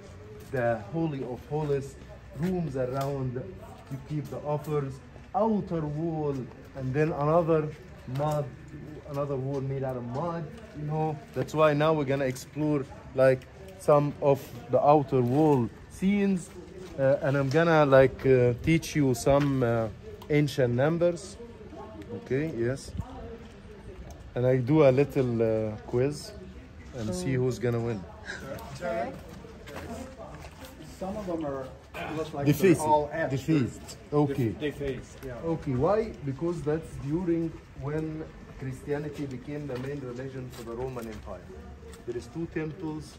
the holy of holies, rooms around to keep the offers, outer wall, and then another mud, another wall made out of mud. You know, that's why now we're gonna explore like some of the outer wall scenes, uh, and I'm gonna like uh, teach you some uh, ancient numbers. Okay, yes, and I do a little uh, quiz and see who's gonna win. Some of them are look like Defaced. all etched. Defaced. Okay. Defaced, yeah. Okay, why? Because that's during when Christianity became the main religion for the Roman Empire. There is two temples,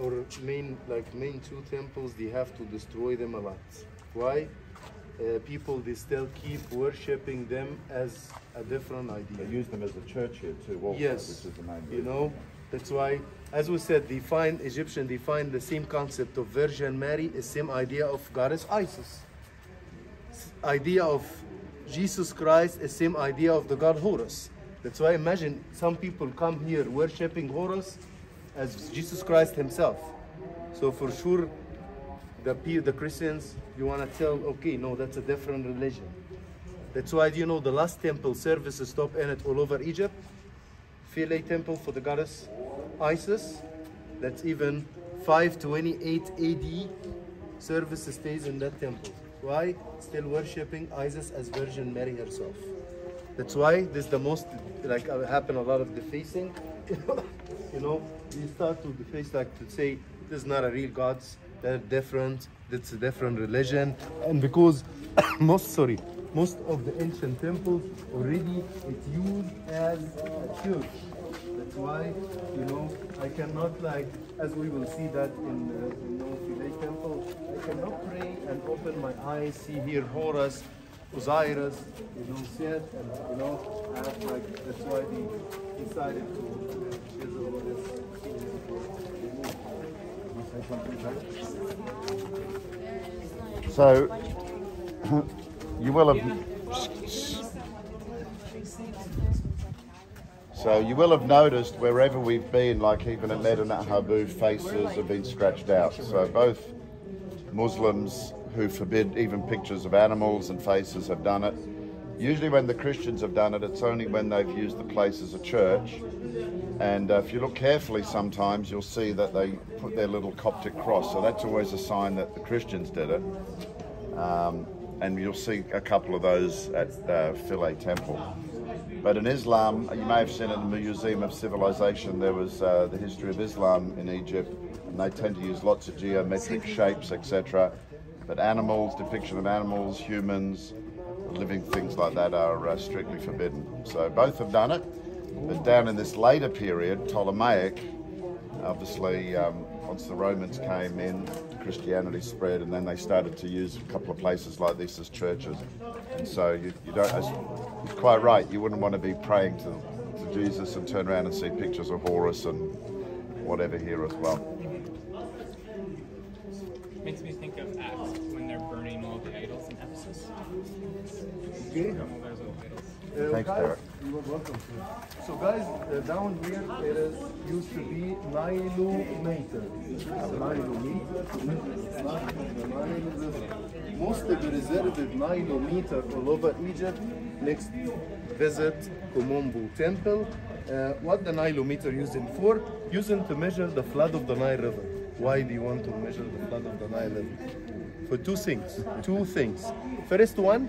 or main like main two temples. They have to destroy them a lot. Why? Uh, people they still keep worshiping them as a different idea. They use them as a church here too, also, Yes, which is the main you reason. know, that's why, as we said, they find Egyptian, they find the same concept of Virgin Mary, the same idea of goddess Isis. Idea of Jesus Christ, the same idea of the god Horus. That's why imagine some people come here worshipping Horus as Jesus Christ himself. So for sure, the the Christians, you want to tell, okay, no, that's a different religion. That's why, you know, the last temple services stop in it all over Egypt. Philae temple for the goddess Isis. That's even 528 AD. Service stays in that temple. Why? Still worshipping Isis as Virgin Mary herself. That's why this is the most like uh, happen a lot of defacing. you know, you start to deface like to say this is not a real gods. They're different. It's a different religion, and because most sorry, most of the ancient temples already it's used as a church. That's why you know I cannot like as we will see that in uh, you know Philae temple. I cannot pray and open my eyes, see here Horus, Osiris, you know, Seth, and you know, act like that's why they decided to uh, chisel this. So, you will have. So you will have noticed wherever we've been, like even at Medinet Habu, faces have been scratched out. So both Muslims who forbid even pictures of animals and faces have done it. Usually when the Christians have done it, it's only when they've used the place as a church. And uh, if you look carefully sometimes, you'll see that they put their little Coptic cross. So that's always a sign that the Christians did it. Um, and you'll see a couple of those at uh, Philae Temple. But in Islam, you may have seen in the Museum of Civilization, there was uh, the history of Islam in Egypt, and they tend to use lots of geometric shapes, etc. But animals, depiction of animals, humans, living things like that are uh, strictly forbidden. So both have done it. But down in this later period, Ptolemaic, obviously, um, once the Romans came in, Christianity spread, and then they started to use a couple of places like this as churches. And so you, you don't, quite right, you wouldn't want to be praying to, to Jesus and turn around and see pictures of Horus and whatever here as well. Makes me think of Acts when they're burning all the idols in Ephesus. Okay. All those little idols. Uh, Thanks, guys, Derek. You are welcome. sir. So guys, uh, down here it is used to be Nilometer. Nilometer. Most of the reserved Nilometer all over Egypt. Next, visit Kom Ombo Temple. Uh, what the Nilometer using for? Using to measure the flood of the Nile River. Why do you want to measure the flood of the Nile River? For two things. Two things. First one,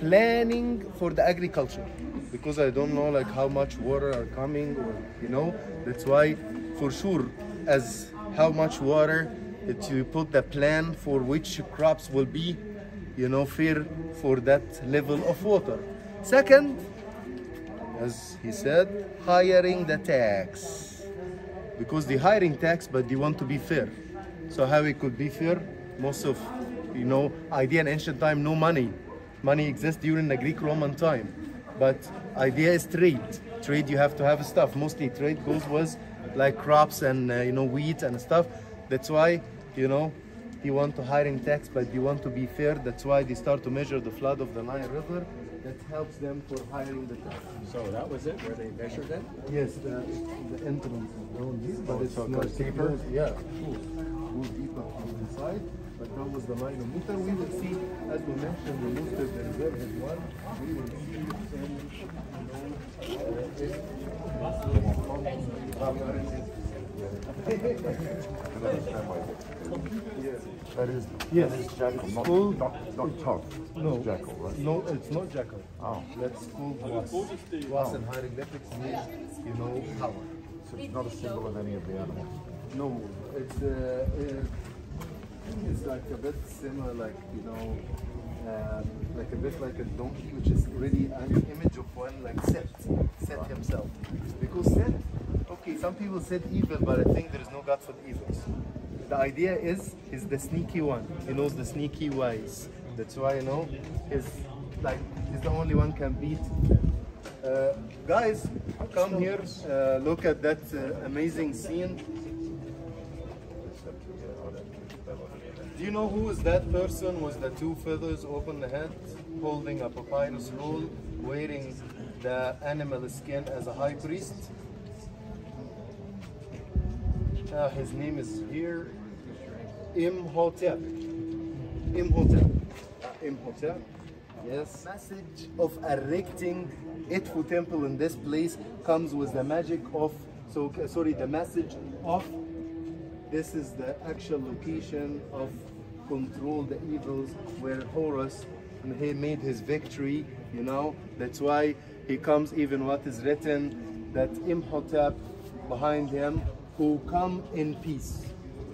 planning for the agriculture because I don't know like how much water are coming or you know that's why for sure as how much water that you put the plan for which crops will be you know fair for that level of water. Second as he said hiring the tax. Because they hiring tax but they want to be fair. So how it could be fair? Most of you know idea in ancient time no money. Money exists during the greek roman time. But idea is trade. Trade you have to have stuff. Mostly trade goes was like crops and uh, you know wheat and stuff. That's why you know you want to hire in tax but you want to be fair that's why they start to measure the flood of the nile river that helps them for hiring the tax So that was it, where they measured it? Yes, the, the entrance is down here, but Oh, it's so not deeper? Yeah, sure. Goes deeper from inside, but that was the Nilometer. We will see, as we mentioned, the most of the reserved one. We will see in, you know, uh, That is, Yes. that is jackal, not, Full- not, not tough. No, It's jackal, right? No, it's not jackal. Oh. That's called was. Was and hieroglyphics means, you know, power. So it's not a symbol of any of the animals. No, it's uh, uh, it's like a bit similar, like you know, uh, like a bit like a donkey, which is really an image of one like Set, Set himself. Because Set, okay, some people said evil, but I think there is no God for evils. The idea is he's the sneaky one. He knows the sneaky ways. That's why you know he's like he's the only one can beat. Uh, guys, come here. Uh, look at that uh, amazing scene. Do you know who is that person with the two feathers over the head, holding a papyrus roll, wearing the animal skin as a high priest? Uh, his name is here, Imhotep. Imhotep. Imhotep. Yes. Message of erecting Edfu temple in this place comes with the magic of, so sorry, the message of this is the actual location of control the evils where Horus and he made his victory, you know. That's why he comes even what is written that Imhotep behind him who come in peace.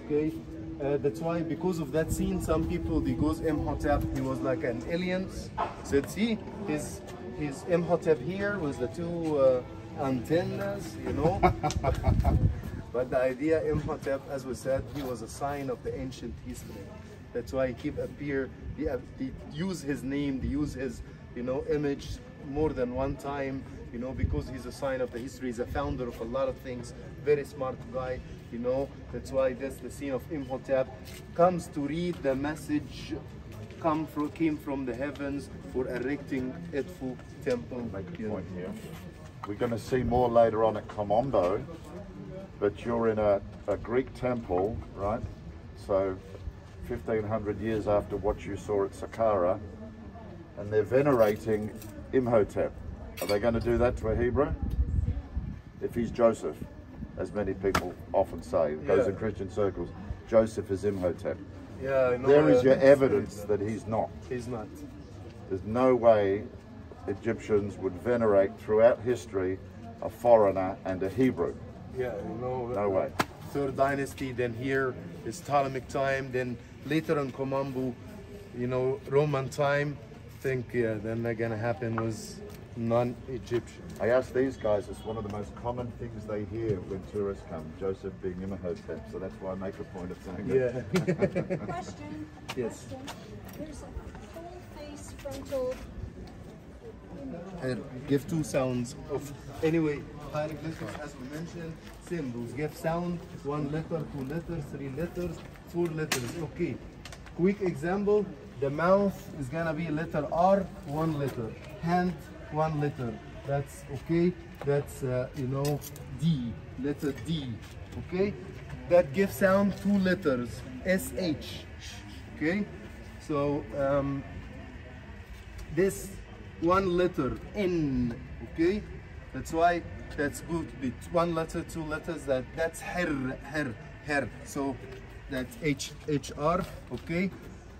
Okay? Uh, that's why because of that scene some people they goes Imhotep he was like an alien said see his his Imhotep here with the two uh, antennas you know but the idea Imhotep, as we said, he was a sign of the ancient history. That's why he keep appear. They, they use his name, they use his, you know, image more than one time. You know, because he's a sign of the history. He's a founder of a lot of things. Very smart guy. You know, that's why this the scene of Imhotep comes to read the message come from came from the heavens for erecting Edfu temple. Make a point here. We're going to see more later on at Kom Ombo, but you're in a, a Greek temple, right? So 1500 years after what you saw at Saqqara, and they're venerating Imhotep. Are they going to do that to a Hebrew? If he's Joseph, as many people often say, it goes Yeah. in Christian circles, Joseph is Imhotep. Yeah, I know. There is uh, your evidence that he's not. He's not. There's no way Egyptians would venerate throughout history a foreigner and a Hebrew. Yeah, know. No way. Third dynasty, then here is Ptolemaic time, then later on Kom Ombo, you know, Roman time. Think, yeah, then they're gonna happen was non-Egyptian. I asked these guys, it's one of the most common things they hear when tourists come, Joseph being Imhotep, so that's why I make a point of saying that. Question. Yes. Question. There's a full face frontal. and give two sounds of anyway hieroglyphics as we mentioned symbols give sound one letter two letters three letters four letters okay quick example the mouth is gonna be letter r one letter hand one letter that's okay that's uh, you know d letter d okay that gives sound two letters sh okay so um, this one letter N, okay? That's why that's good. Bit one letter, two letters. That that's her, her, her. So that's H, H R, okay?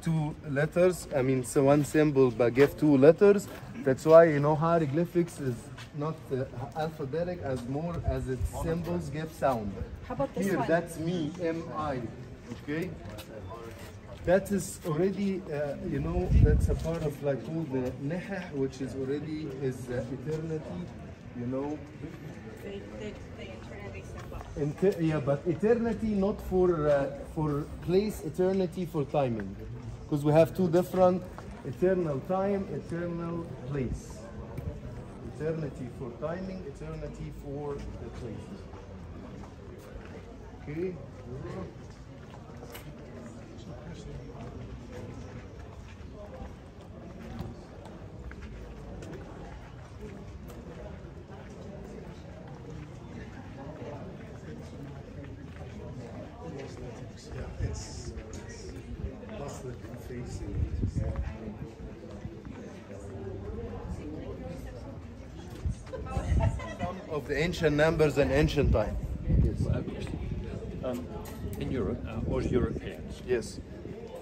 Two letters. I mean, so one symbol, but give two letters. That's why you know hieroglyphics is not uh, alphabetic as more as its symbols give sound. How about this Here, one? that's me, M I, okay? that is already, uh, you know, that's a part of like called the neheh, which is already is uh, eternity, you know. The, the, the eternity symbol. Inter- yeah, but eternity not for uh, for place, eternity for timing, because we have two different eternal time, eternal place. Eternity for timing, eternity for the place. Okay. Yeah, it's, it's plus the facing. Some of the ancient numbers and ancient time. Um, in Europe, uh, us Europeans, Yes.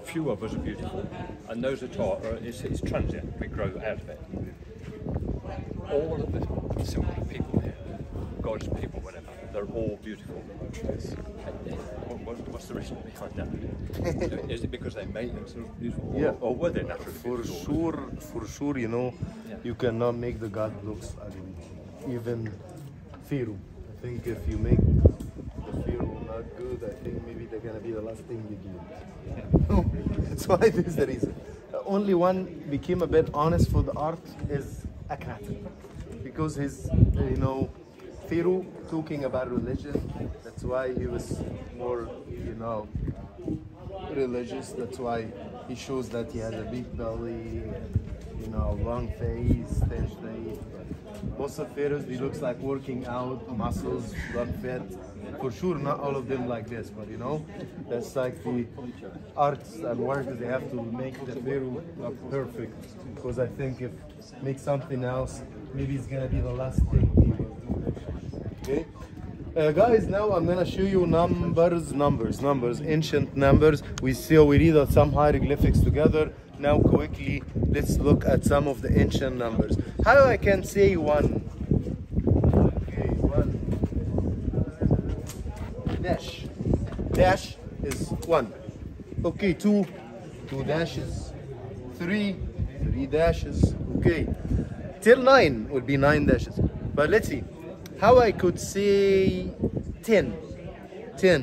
few of us are beautiful, and those that are, are it's, it's transient. We grow out of it. All of the simple people here, God's people, whatever, they're all beautiful. What, what's the reason behind that? Is it because they made themselves beautiful, or, Yeah. or were they naturally For sure, for sure, you know, you cannot make the god looks ugly. Even Pharaoh. I think if you make the Pharaoh not good, I think maybe they're gonna be the last thing you do. That's why this is the reason. The only one became a bit honest for the art is Akhenaten. Because his, you know, Pharaoh talking about religion, that's why he was more, you know, religious. That's why he shows that he has a big belly, know, long face, thin face. Most of pharaohs, he looks like working out, muscles, blood fat. For sure, not all of them like this, but you know, that's like the arts and work that they have to make the pharaoh perfect. Because I think if make something else, maybe it's gonna be the last thing will do. Okay. Uh, guys, now I'm gonna show you numbers, numbers, numbers, ancient numbers. We see we read some hieroglyphics together. Now, quickly, let's look at some of the ancient numbers. How I can say one? Okay, one. Dash. Dash is one. Okay, two. Two dashes. Three. Three dashes. Okay. Till nine would be nine dashes. But let's see How I could say ten. Ten.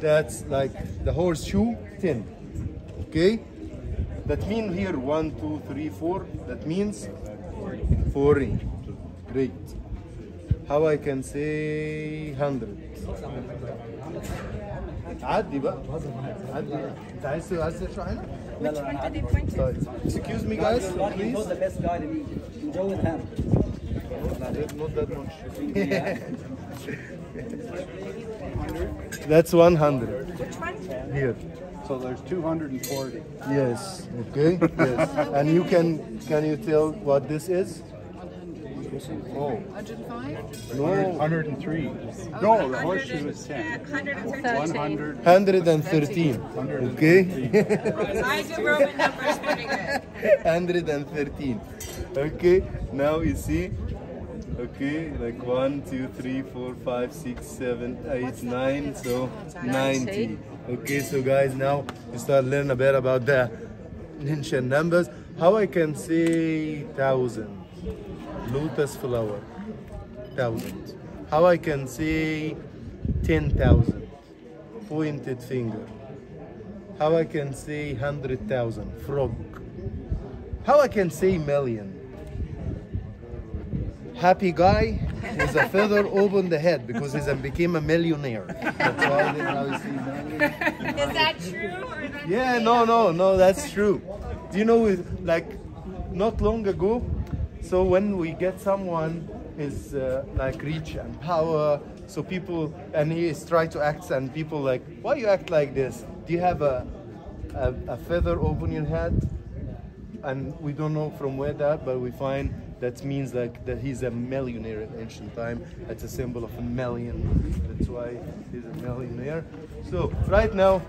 That's like the horseshoe, 10. Okay? That means here one, two, three, four. That means four ring. Great. How I can say 100. عدي بقى عدي بقى. انت عايز عايز تشرح هنا؟ which one to the punches? Excuse me, guys, please. He's the best guy in Egypt. Enjoy with him. Not that much. That's 100. Which one? Here. So there's 240. Yes. Okay. yes. And you can can you tell what this is? Oh. 105? No. 103. No, the horseshoe is 10. 113. 100. 113. Okay. I do Roman numbers pretty good. 113. Okay. Now you see. Okay, like one, two, three, four, five, six, seven, eight, nine. So 90. Okay, so guys, now you start learning a bit about the ancient numbers. How I can say thousand? Lotus flower, thousand. How I can say ten thousand? Pointed finger. How I can say hundred thousand? Frog. How I can say million? Happy guy with a feather over the head because he's a, became a millionaire. That's why they say million. Is that true? Or is that Yeah, no, no, no, that's true. Do you know, like, not long ago, so when we get someone is uh, like rich and power, so people, and he is try to act, and people like, why you act like this? Do you have a, a, a feather over your head? And we don't know from where that, but we find that means like that he's a millionaire in ancient time. That's a symbol of a million. That's why he's a millionaire. So right now,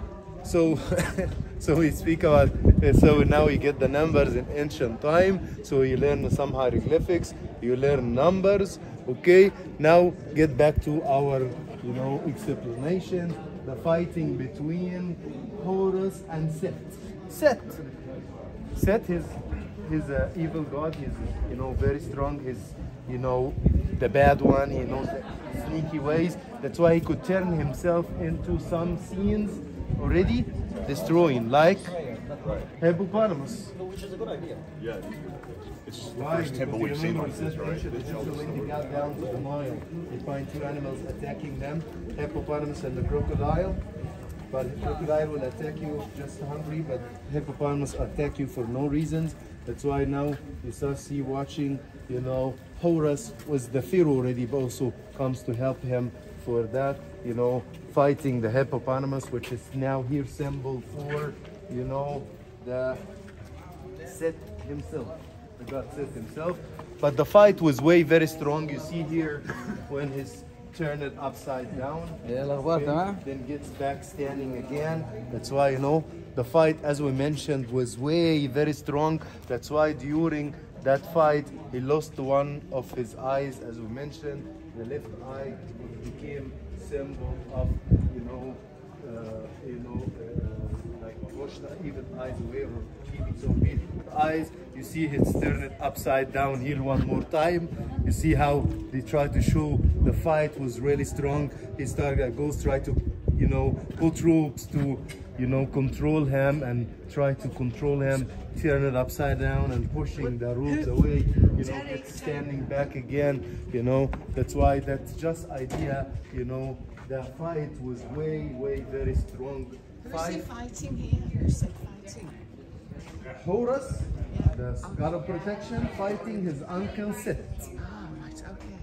so so we speak about so now we get the numbers in ancient time. So you learn some hieroglyphics, you learn numbers. Okay, now get back to our you know explanation. The fighting between Horus and Set. Set. Set his his uh, evil god. He's you know very strong. He's you know the bad one. He knows the sneaky ways. That's why he could turn himself into some scenes already destroying, like hippopotamus. Which is a good idea. Yeah. It's the Why? first temple we've Because seen you like this, it right? says Egypt, When they got down to the Nile, they find two animals attacking them, hippopotamus and the crocodile. But the crocodile will attack you just hungry, but hippopotamus attack you for no reasons. That's why now you start see watching, you know, Horus was the pharaoh already, but also comes to help him for that, you know, fighting the hippopotamus, which is now here symbol for, you know, the Set himself, the god Set himself. But the fight was way very strong. You see here when he's turned it upside down. Then gets back standing again. That's why, you know, the fight, as we mentioned, was way very strong. That's why during that fight, he lost one of his eyes, as we mentioned. The left eye became symbol of you know, uh, you know, uh, like wash even eyes away or keep it so big. Eyes, you see it's turned upside down here one more time. You see how they try to show the fight was really strong. He started goes try to, you know, put ropes to, you know, control him and try to control him, turn it upside down and pushing the ropes away. You know, standing back again. You know, that's why that's just idea. You know, the fight was way, way very strong. Who's he fighting here? Who's he fighting? Horus, the god of protection, fighting his uncle Set. Ah, right, okay.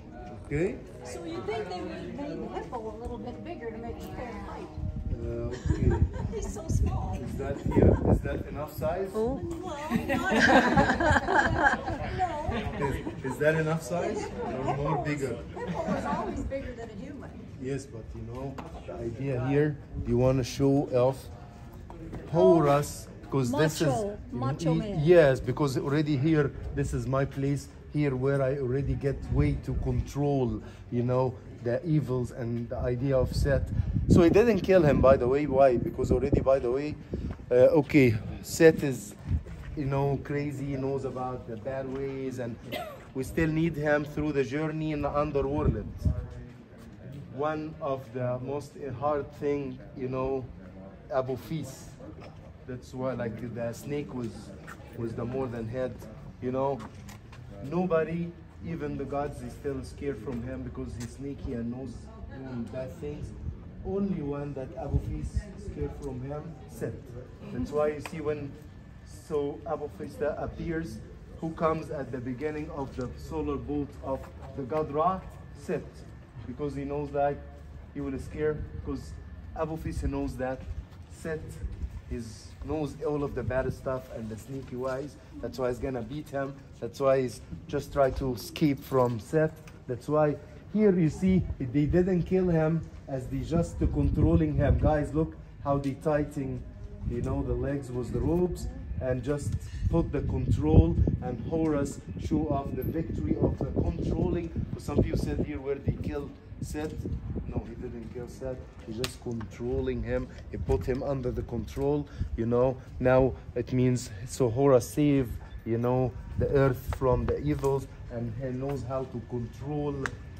Okay? So you think they would have made the hippo a little bit bigger to make it fair fight? Uh, okay. He's so small. Is that here? Is that enough size? Well, no. Is, is that enough size? Or more bigger? Hippo is always bigger than a human. Yes, but you know, the idea here, you want to show off Horus because this is Macho, macho man. yes, because already here, this is my place here where I already get way to control, you know, the evils and the idea of Seth. So he didn't kill him, by the way. Why? Because already, by the way, uh, okay, Seth is, you know, crazy. Knows about the bad ways, and we still need him through the journey in the underworld one of the most hard thing, you know, Apophis. That's why, like, the snake was was the more than head, you know. Nobody, even the gods, is still scared from him because he's sneaky and knows doing bad things. Only one that Apophis scared from him, Set. That's why you see when so Apophis appears, who comes at the beginning of the solar boat of the god Ra, Set because he knows that he will scare because he knows that Set is knows all of the bad stuff and the sneaky ways. That's why he's gonna beat him. That's why he's just try to escape from Seth. That's why here you see they didn't kill him as they just controlling him. Guys, look how they tightening, you know, the legs was the ropes and just put the control and Horus show off the victory of the controlling. Some people said here where they killed Seth. No, he didn't kill Seth. He's just controlling him. He put him under the control. You know. Now it means so Horus save you know the earth from the evils, and he knows how to control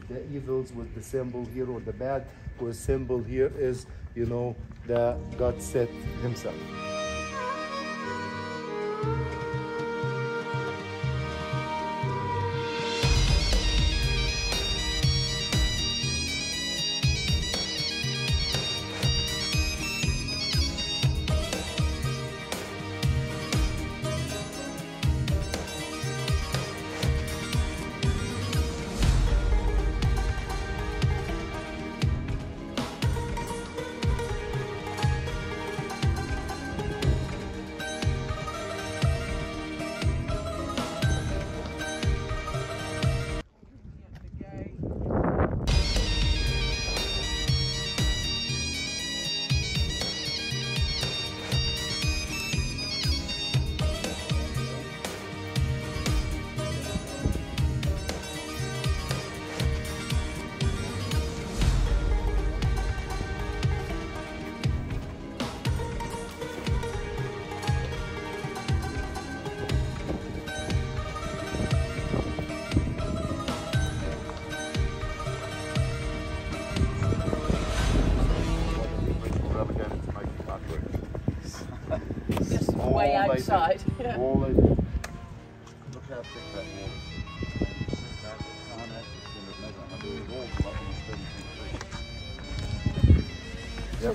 the evils with the symbol here or the bad. Because symbol here is you know the God Seth himself.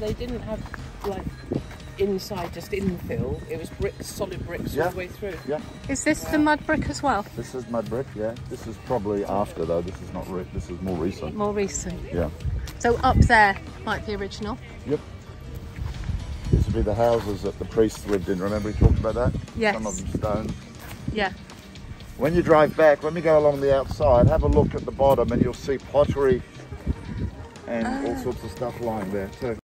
They didn't have like inside just infill. It was bricks, solid bricks all the way through. Yeah, Is this the mud brick as well? this is mud brick, yeah. This is probably after though, this is not re- this is more recent. More recent. Yeah. So up there, like the original. Yep. This would be the houses that the priests lived in. Remember we talked about that? Yes. Some of them stone. Yeah. When you drive back, when we go along the outside, have a look at the bottom and you'll see pottery and all ah. sorts of stuff lying there too.